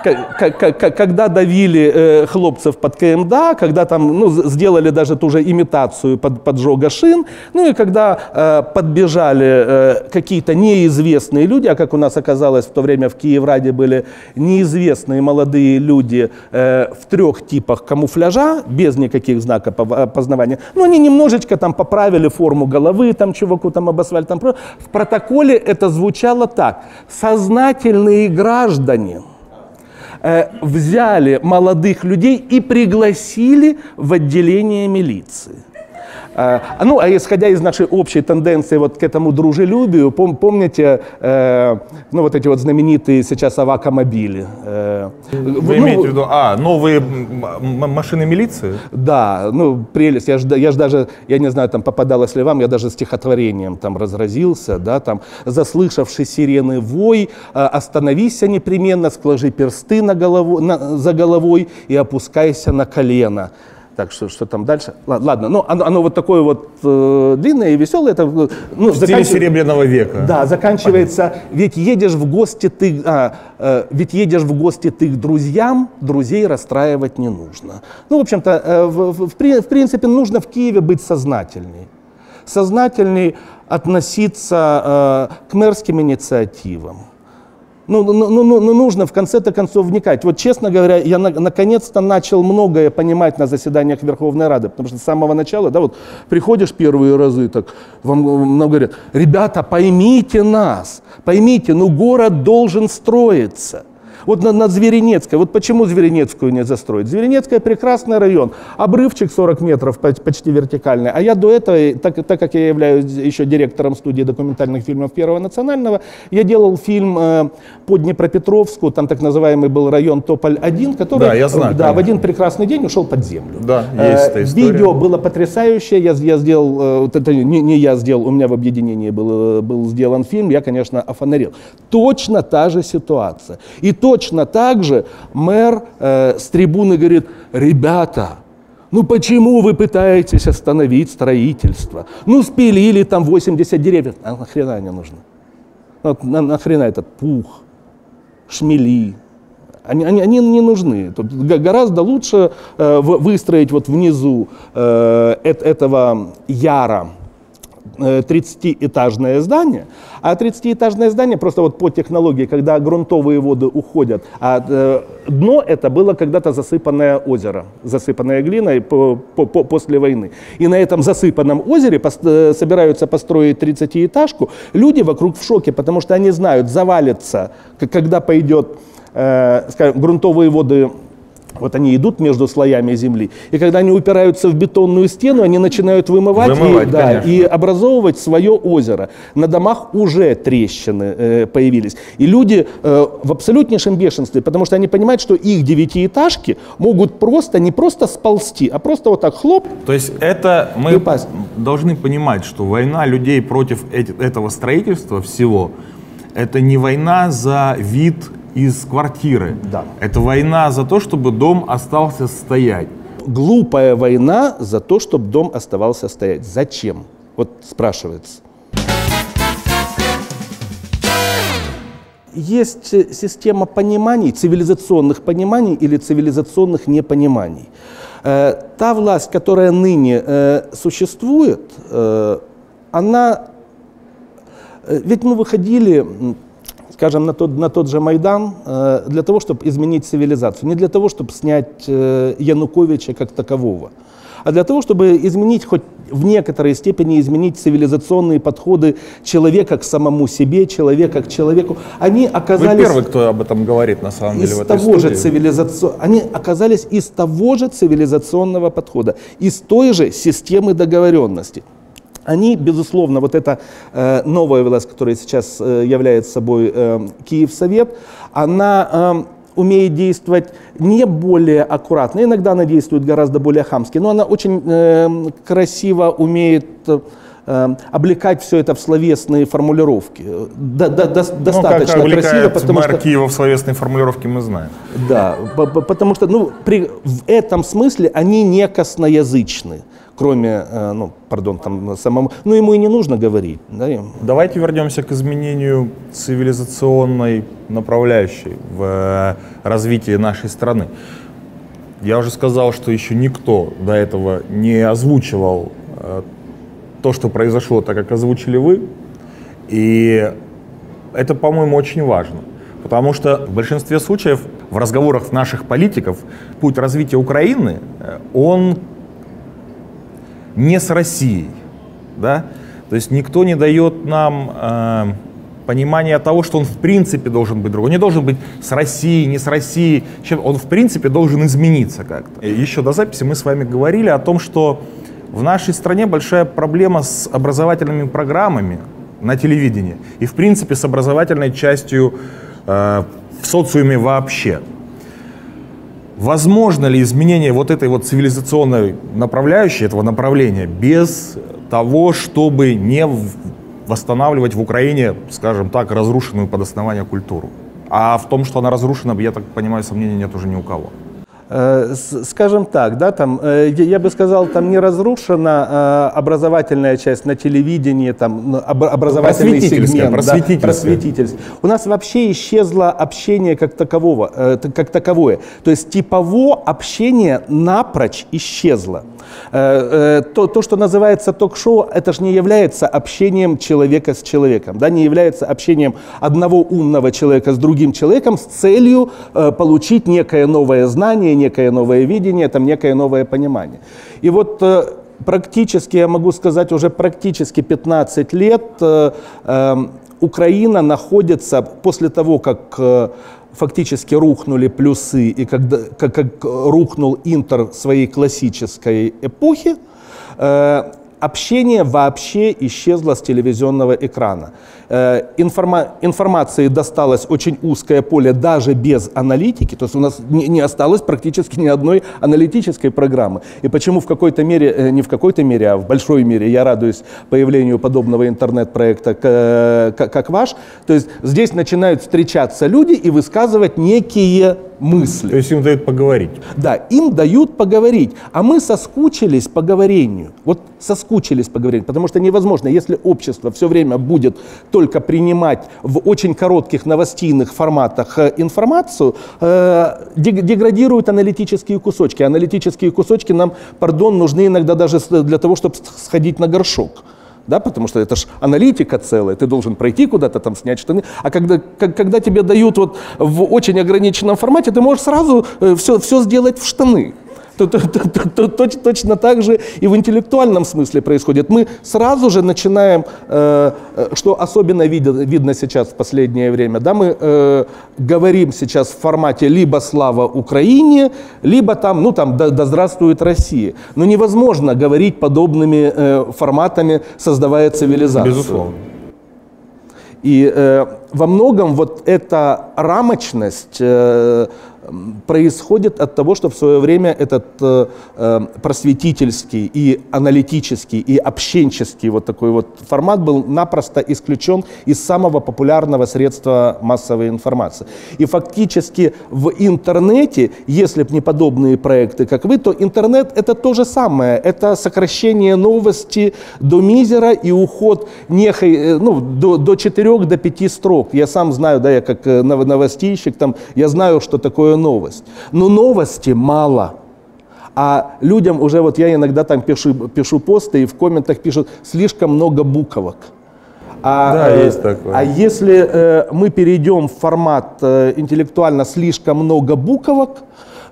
Когда давили э, хлопцев под КМДА, когда там ну, сделали даже ту же имитацию под, поджога шин, ну и когда э, подбежали э, какие-то неизвестные люди, а как у нас оказалось в то время в Киевраде были неизвестные молодые люди э, в трех типах камуфляжа, без никаких знаков опо- опознавания, ну они немножечко там поправили форму головы, там чуваку там обосвали, там в протоколе это звучало так: сознательные граждане взяли молодых людей и пригласили в отделение милиции. Э, а ну, а исходя из нашей общей тенденции вот к этому дружелюбию, пом- помните, э, ну, вот эти вот знаменитые сейчас авакомобили? Э,
Вы
ну,
имеете в виду, а, новые машины милиции?
Да, ну, прелесть. Я же я ж даже, я не знаю, там попадалось ли вам, я даже стихотворением там разразился, да, там, заслышавший сирены вой, э, остановись непременно, сложи персты на голову, на- за головой и опускайся на колено. Так что, что там дальше? Ладно, ладно. ну, оно, оно вот такое вот э, длинное и веселое. Это, ну,
В
заканчив-
Серебряного века.
да, заканчивается. Ведь едешь в гости ты, а, э, ведь едешь в гости ты к друзьям, друзей расстраивать не нужно. Ну, в общем-то, э, в, в- в принципе, нужно в Киеве быть сознательней. Сознательней относиться э, к мэрским инициативам. Ну, ну, ну, ну, ну, нужно в конце-то концов вникать. Вот, честно говоря, я на- наконец-то начал многое понимать на заседаниях Верховной Рады, потому что с самого начала, да, вот приходишь первые разы, так вам, вам говорят, ребята, поймите нас, поймите, ну город должен строиться. Вот на, на Зверинецкой, вот почему Зверинецкую не застроить? Зверинецкая прекрасный район, обрывчик 40 метров поч- почти вертикальный, а я до этого, так, так как я являюсь еще директором студии документальных фильмов Первого национального, я делал фильм э, по Днепропетровску, там так называемый был район Тополь-1, который
Да, я знаю,
да, в один прекрасный день ушел под землю.
Да, есть эта история.
Видео было потрясающее, я, я сделал, э, это не, не я сделал, у меня в объединении был, э, был сделан фильм, я, конечно, офонарил. Точно та же ситуация. И точно так же мэр э, с трибуны говорит, ребята, ну почему вы пытаетесь остановить строительство? Ну спилили там 80 деревьев. А нахрена они нужны? Вот на, нахрена этот пух, шмели, они, они, они не нужны. Тут гораздо лучше э, выстроить вот внизу э, эт- этого яра 30-этажное здание, а 30-этажное здание просто вот по технологии, когда грунтовые воды уходят, а э, дно это было когда-то засыпанное озеро, засыпанное глиной по- по- по- после войны. И на этом засыпанном озере пос- э, собираются построить 30-этажку, люди вокруг в шоке, потому что они знают, завалится, когда пойдет, э, скажем, грунтовые воды вот они идут между слоями земли, и когда они упираются в бетонную стену, они начинают вымывать,
Вымывать,
и, да, и образовывать свое озеро. На домах уже трещины э, появились. И люди э, в абсолютнейшем бешенстве, потому что они понимают, что их девятиэтажки могут просто, не просто сползти, а просто вот так хлоп,
То есть это мы должны понимать, что война людей против эти- этого строительства всего, это не война за вид из квартиры.
Да.
Это война за то, чтобы дом остался стоять.
глупая война за то, чтобы дом оставался стоять. Зачем? Вот спрашивается. есть система пониманий, цивилизационных пониманий или цивилизационных непониманий. Э, та власть, которая ныне э, существует, э, она... Ведь мы выходили, скажем, на тот, на тот же Майдан э, для того, чтобы изменить цивилизацию, не для того, чтобы снять э, Януковича как такового, а для того, чтобы изменить хоть в некоторой степени изменить цивилизационные подходы человека к самому себе, человека к человеку. Они
Вы
оказались
первый, кто об этом говорит, на самом деле,
из
в этой
того же
студии.
цивилизацион... они оказались из того же цивилизационного подхода, из той же системы договоренности. Они, безусловно, вот эта э, новая власть, которая сейчас э, является собой э, Киевсовет, она э, умеет действовать не более аккуратно, иногда она действует гораздо более хамски, но она очень э, красиво умеет э, облекать все это в словесные формулировки. Да- да- да-
Ну,
достаточно
как
красиво, потому
мэр
что...
Киева в словесной формулировке, мы знаем.
Да, по- по- потому что ну, при, в этом смысле они не косноязычны, кроме, э, ну, пардон, там самому, ну ему и не нужно говорить. Да.
Давайте вернемся к изменению цивилизационной направляющей в э, развитии нашей страны. Я уже сказал, что еще никто до этого не озвучивал э, то, что произошло, так как озвучили вы. И это, по-моему, очень важно. Потому что в большинстве случаев в разговорах наших политиков путь развития Украины, он не с Россией, да? То есть никто не дает нам э, понимания того, что он в принципе должен быть другой. Он не должен быть с Россией, не с Россией. Он в принципе должен измениться как-то. Еще до записи мы с вами говорили о том, что в нашей стране большая проблема с образовательными программами на телевидении и в принципе с образовательной частью э, в социуме вообще. Возможно ли изменение вот этой вот цивилизационной направляющей, этого направления, без того, чтобы не восстанавливать в Украине, скажем так, разрушенную под основание культуру? А в том, что она разрушена, я так понимаю, сомнений нет уже ни у кого.
Э, Скажем так, да, там, э, я бы сказал, там не разрушена э, образовательная часть на телевидении, там, ну, об- образовательный
Просветительская,
сегмент. да,
просветительская.
У нас вообще исчезло общение как такового, как таковое. То есть типово общение напрочь исчезло. То, то, что называется ток-шоу, это же не является общением человека с человеком, да, не является общением одного умного человека с другим человеком с целью получить некое новое знание, некое новое видение, там, некое новое понимание. И вот э, практически, я могу сказать, уже практически 15 лет э, э, Украина находится после того, как э, фактически рухнули плюсы и когда, как, как рухнул Интер своей классической эпохи, общение вообще исчезло с телевизионного экрана. Э, информа- информации досталось очень узкое поле даже без аналитики, то есть у нас не, не осталось практически ни одной аналитической программы. И почему в какой-то мере, э, не в какой-то мере, а в большой мере я радуюсь появлению подобного интернет-проекта, к- как ваш, то есть здесь начинают встречаться люди и высказывать некие мысли.
То есть им дают поговорить.
Да, им дают поговорить, а мы соскучились по говорению. Вот соскучились по говорению, потому что невозможно, если общество все время будет только принимать в очень коротких новостейных форматах э, информацию, э, дег- деградируют аналитические кусочки. Аналитические кусочки нам, пардон, нужны иногда даже для того, чтобы сходить на горшок. Да, потому что это же аналитика целая, ты должен пройти куда-то там, снять штаны. А когда, как- когда тебе дают вот в очень ограниченном формате, ты можешь сразу все, все сделать в штаны. То- то- то- то- то- точ- Точно так же и в интеллектуальном смысле происходит. Мы сразу же начинаем, э, э, что особенно видно, видно сейчас в последнее время, да, мы э, говорим сейчас в формате либо «Слава Украине», либо там, ну там «Да, да здравствует Россия». Но невозможно говорить подобными э, форматами, создавая цивилизацию.
Безусловно.
И э, во многом вот эта рамочность, э, происходит от того, что в свое время этот э, э, просветительский и аналитический и общенческий вот такой вот формат был напросто исключен из самого популярного средства массовой информации. И фактически в интернете, если бы не подобные проекты, как вы, то интернет это то же самое. Это сокращение новости до мизера и уход нехай, э, ну, до, до 4 до 5 строк. Я сам знаю, да, я как э, нов- новостейщик, там, я знаю, что такое новость. Но новости мало. А людям уже, вот я иногда там пишу, пишу посты, и в комментах пишут слишком много буквок. А,
Да,
э,
есть такое.
А если э, мы перейдем в формат э, интеллектуально слишком много буквок,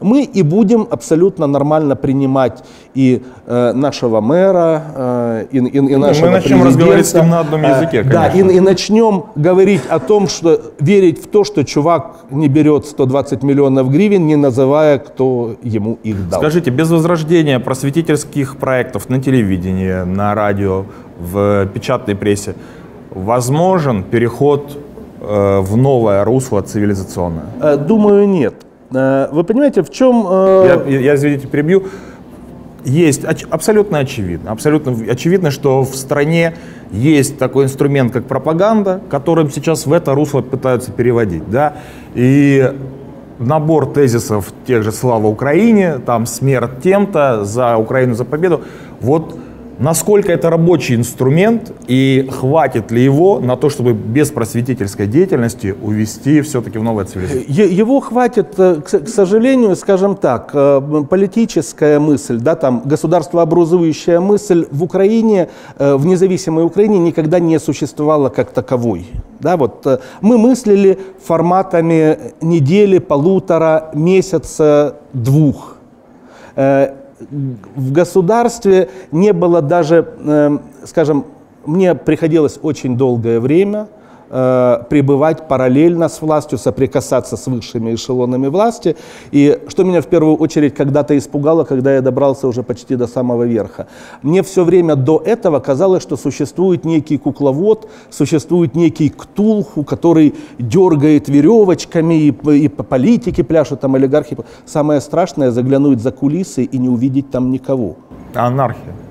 мы и будем абсолютно нормально принимать и э, нашего мэра, э, и, и- и нашего
начнем разговаривать с ним на одном
Э,
языке,
Да, и,
конечно.
и начнем говорить о том, что верить в то, что чувак не берет 120 миллионов гривен, не называя, кто ему их дал.
Скажите, без возрождения просветительских проектов на телевидении, на радио, в печатной прессе, возможен переход э, в новое русло цивилизационное?
Э, Думаю, нет. Э, Вы понимаете, в чем... э,
Я, я, извините, перебью. Есть оч- абсолютно очевидно, абсолютно очевидно, что в стране есть такой инструмент, как пропаганда, которым сейчас в это русло пытаются переводить, да, и набор тезисов тех же «Слава Украине», там «Смерть тем-то», «За Украину, за победу», вот насколько это рабочий инструмент и хватит ли его на то, чтобы без просветительской деятельности увести все-таки в новое цивилизацию?
Его хватит, э, к сожалению, скажем так, э, политическая мысль, да, там, государствообразующая мысль в Украине, э, в независимой Украине никогда не существовала как таковой. Да, вот, мы мыслили форматами недели, полутора, месяца, двух. В государстве не было даже, э, скажем, мне приходилось очень долгое время э, пребывать параллельно с властью, соприкасаться с высшими эшелонами власти. И что меня в первую очередь когда-то испугало, когда я добрался уже почти до самого верха. Мне все время до этого казалось, что существует некий кукловод, существует некий ктулху, который дергает веревочками, и, и по политике пляшут, там олигархи. Самое страшное заглянуть за кулисы и не увидеть там никого.
Анархия.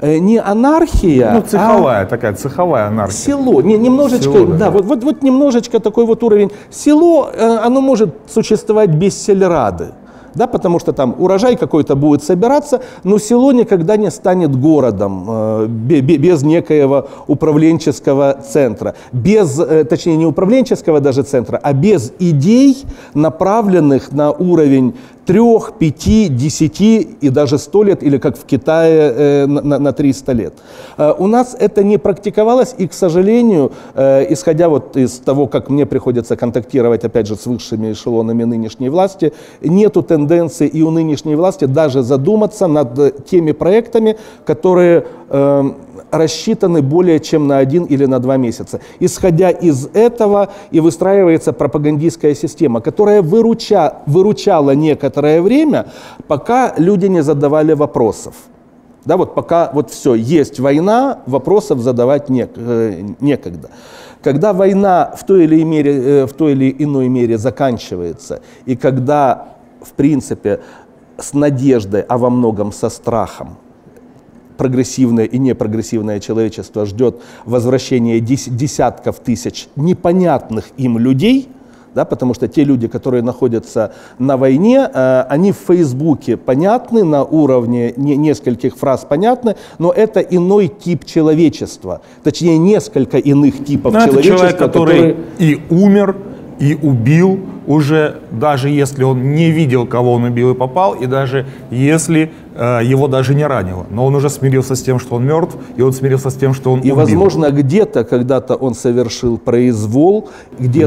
Э, Не анархия,
Ну,
а
цеховая такая, цеховая анархия.
Село, не, немножечко,
Село,
да,
да.
вот, вот, вот немножечко такой вот уровень. Село, э, оно может существовать без сельрады, да, потому что там урожай какой-то будет собираться, но село никогда не станет городом э, бе- бе- без некоего управленческого центра, без, э, точнее не управленческого даже центра, а без идей, направленных на уровень трех, пяти, десяти и даже сто лет, или как в Китае э, на, 300 лет. Э, у нас это не практиковалось, и, к сожалению, э, исходя вот из того, как мне приходится контактировать, опять же, с высшими эшелонами нынешней власти, нету тенденции и у нынешней власти даже задуматься над э, теми проектами, которые э, рассчитаны более чем на один или на два месяца. Исходя из этого и выстраивается пропагандистская система, которая выруча, выручала некоторое время, пока люди не задавали вопросов. Да, вот пока вот все, есть война, вопросов задавать не, э, некогда. Когда война в той, или мере, э, в той или иной мере заканчивается, и когда, в принципе, с надеждой, а во многом со страхом, прогрессивное и непрогрессивное человечество ждет возвращения дес- десятков тысяч непонятных им людей, да, потому что те люди, которые находятся на войне, э, они в Фейсбуке понятны, на уровне не- нескольких фраз понятны, но это иной тип человечества, точнее несколько иных типов
это
человечества,
человек, который
которые-
и умер, и убил уже, даже если он не видел, кого он убил и попал, и даже если э, его даже не ранило. Но он уже смирился с тем, что он мертв, и он смирился с тем, что он
И,
убил.
возможно, где-то когда-то он совершил произвол, где-то,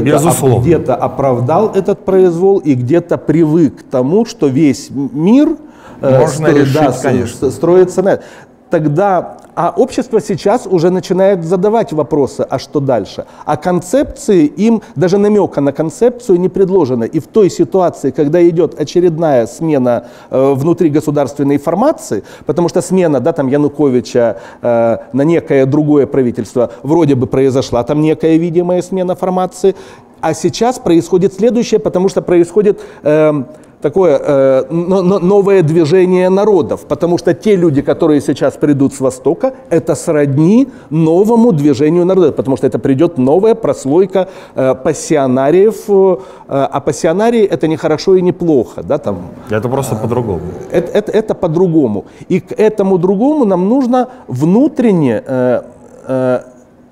оп- где-то оправдал этот произвол и где-то привык к тому, что весь мир э,
Можно решить,
с-
конечно.
строится на этом. Тогда, а общество сейчас уже начинает задавать вопросы, а что дальше? А концепции им, даже намека на концепцию не предложено. И в той ситуации, когда идет очередная смена э, внутри государственной формации, потому что смена, да, там Януковича э, на некое другое правительство вроде бы произошла, там некая видимая смена формации, А сейчас происходит следующее, потому что происходит эм, такое э, но- но- новое движение народов, потому что те люди, которые сейчас придут с Востока, это сродни новому движению народов, потому что это придет новая прослойка э, пассионариев, э, а пассионарии это не хорошо и не плохо, да, там,
Это просто по-другому.
это, это- это по-другому. И к этому другому нам нужно внутренне э, э,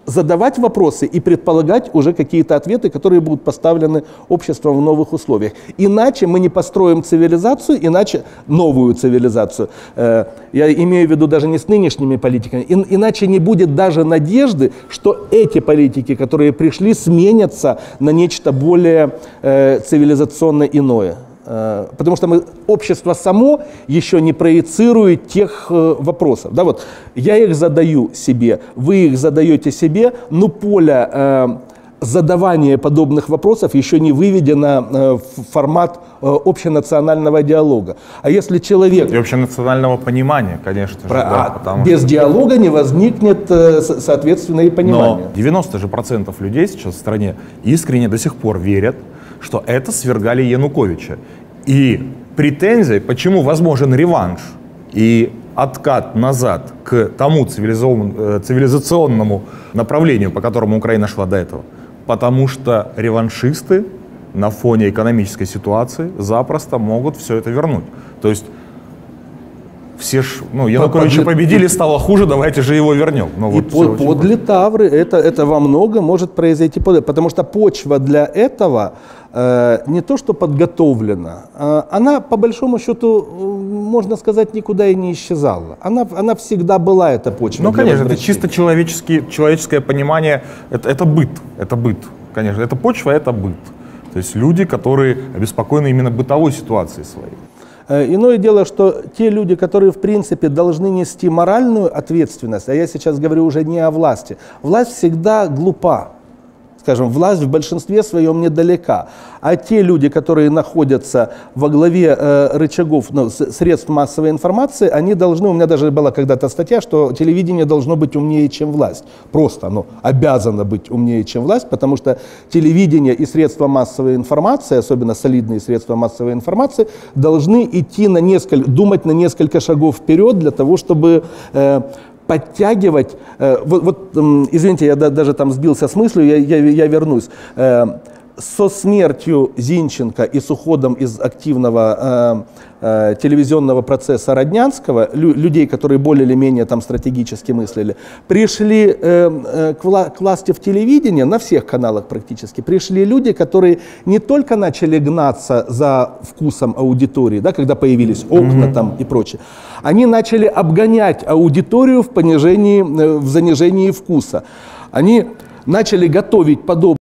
задавать вопросы и предполагать уже какие-то ответы, которые будут поставлены обществом в новых условиях. Иначе мы не построим цивилизацию, иначе новую цивилизацию. Э, я имею в виду даже не с нынешними политиками. ин- иначе не будет даже надежды, что эти политики, которые пришли, сменятся на нечто более э, цивилизационно иное. Э, Потому что мы, общество само еще не проецирует тех э, вопросов. Да, вот, я их задаю себе, вы их задаете себе, но поле э, задавания подобных вопросов еще не выведено э, в формат э, общенационального диалога. А если человек...
И общенационального понимания, конечно же.
Про-
да,
а
потому
без
что-
диалога не возникнет, э, со- соответственно, и понимания.
Но 90 же процентов людей сейчас в стране искренне до сих пор верят, что это свергали Януковича. И претензии, почему возможен реванш и откат назад к тому э, цивилизационному направлению, по которому Украина шла до этого. Потому что реваншисты на фоне экономической ситуации запросто могут все это вернуть. То есть все ж, ну, Януковича
подли-
победили, стало хуже, давайте же его вернем. Ну,
И
вот
по-
всё очень
подле Тавры это, это во многом может произойти, подле- потому что почва для этого э, не то что подготовлена, э, она по большому счету, э, можно сказать, никуда и не исчезала. Она, она всегда была, эта почва.
Ну, конечно, это чисто человеческий, человеческое понимание, это, это быт, это быт, конечно, это почва, это быт. То есть люди, которые обеспокоены именно бытовой ситуацией своей.
Э, Иное дело, что те люди, которые в принципе должны нести моральную ответственность, а я сейчас говорю уже не о власти, власть всегда глупа. Скажем, власть в большинстве своем недалека. А те люди, которые находятся во главе э, рычагов ну, средств массовой информации, они должны, у меня даже была когда-то статья, что телевидение должно быть умнее, чем власть. Просто оно обязано быть умнее, чем власть, потому что телевидение и средства массовой информации, особенно солидные средства массовой информации, должны идти на несколько, думать на несколько шагов вперед для того, чтобы э, подтягивать, э, вот, вот, извините, я да- даже там сбился с мыслью, я, я, я вернусь. Со смертью Зинченко и с уходом из активного э, э, телевизионного процесса Роднянского, лю- людей, которые более или менее там стратегически мыслили, пришли э, э, к, вла- к власти в телевидении, на всех каналах практически, пришли люди, которые не только начали гнаться за вкусом аудитории, да, когда появились окна там и прочее, они начали обгонять аудиторию в понижении, э, в занижении вкуса. Они начали готовить подобные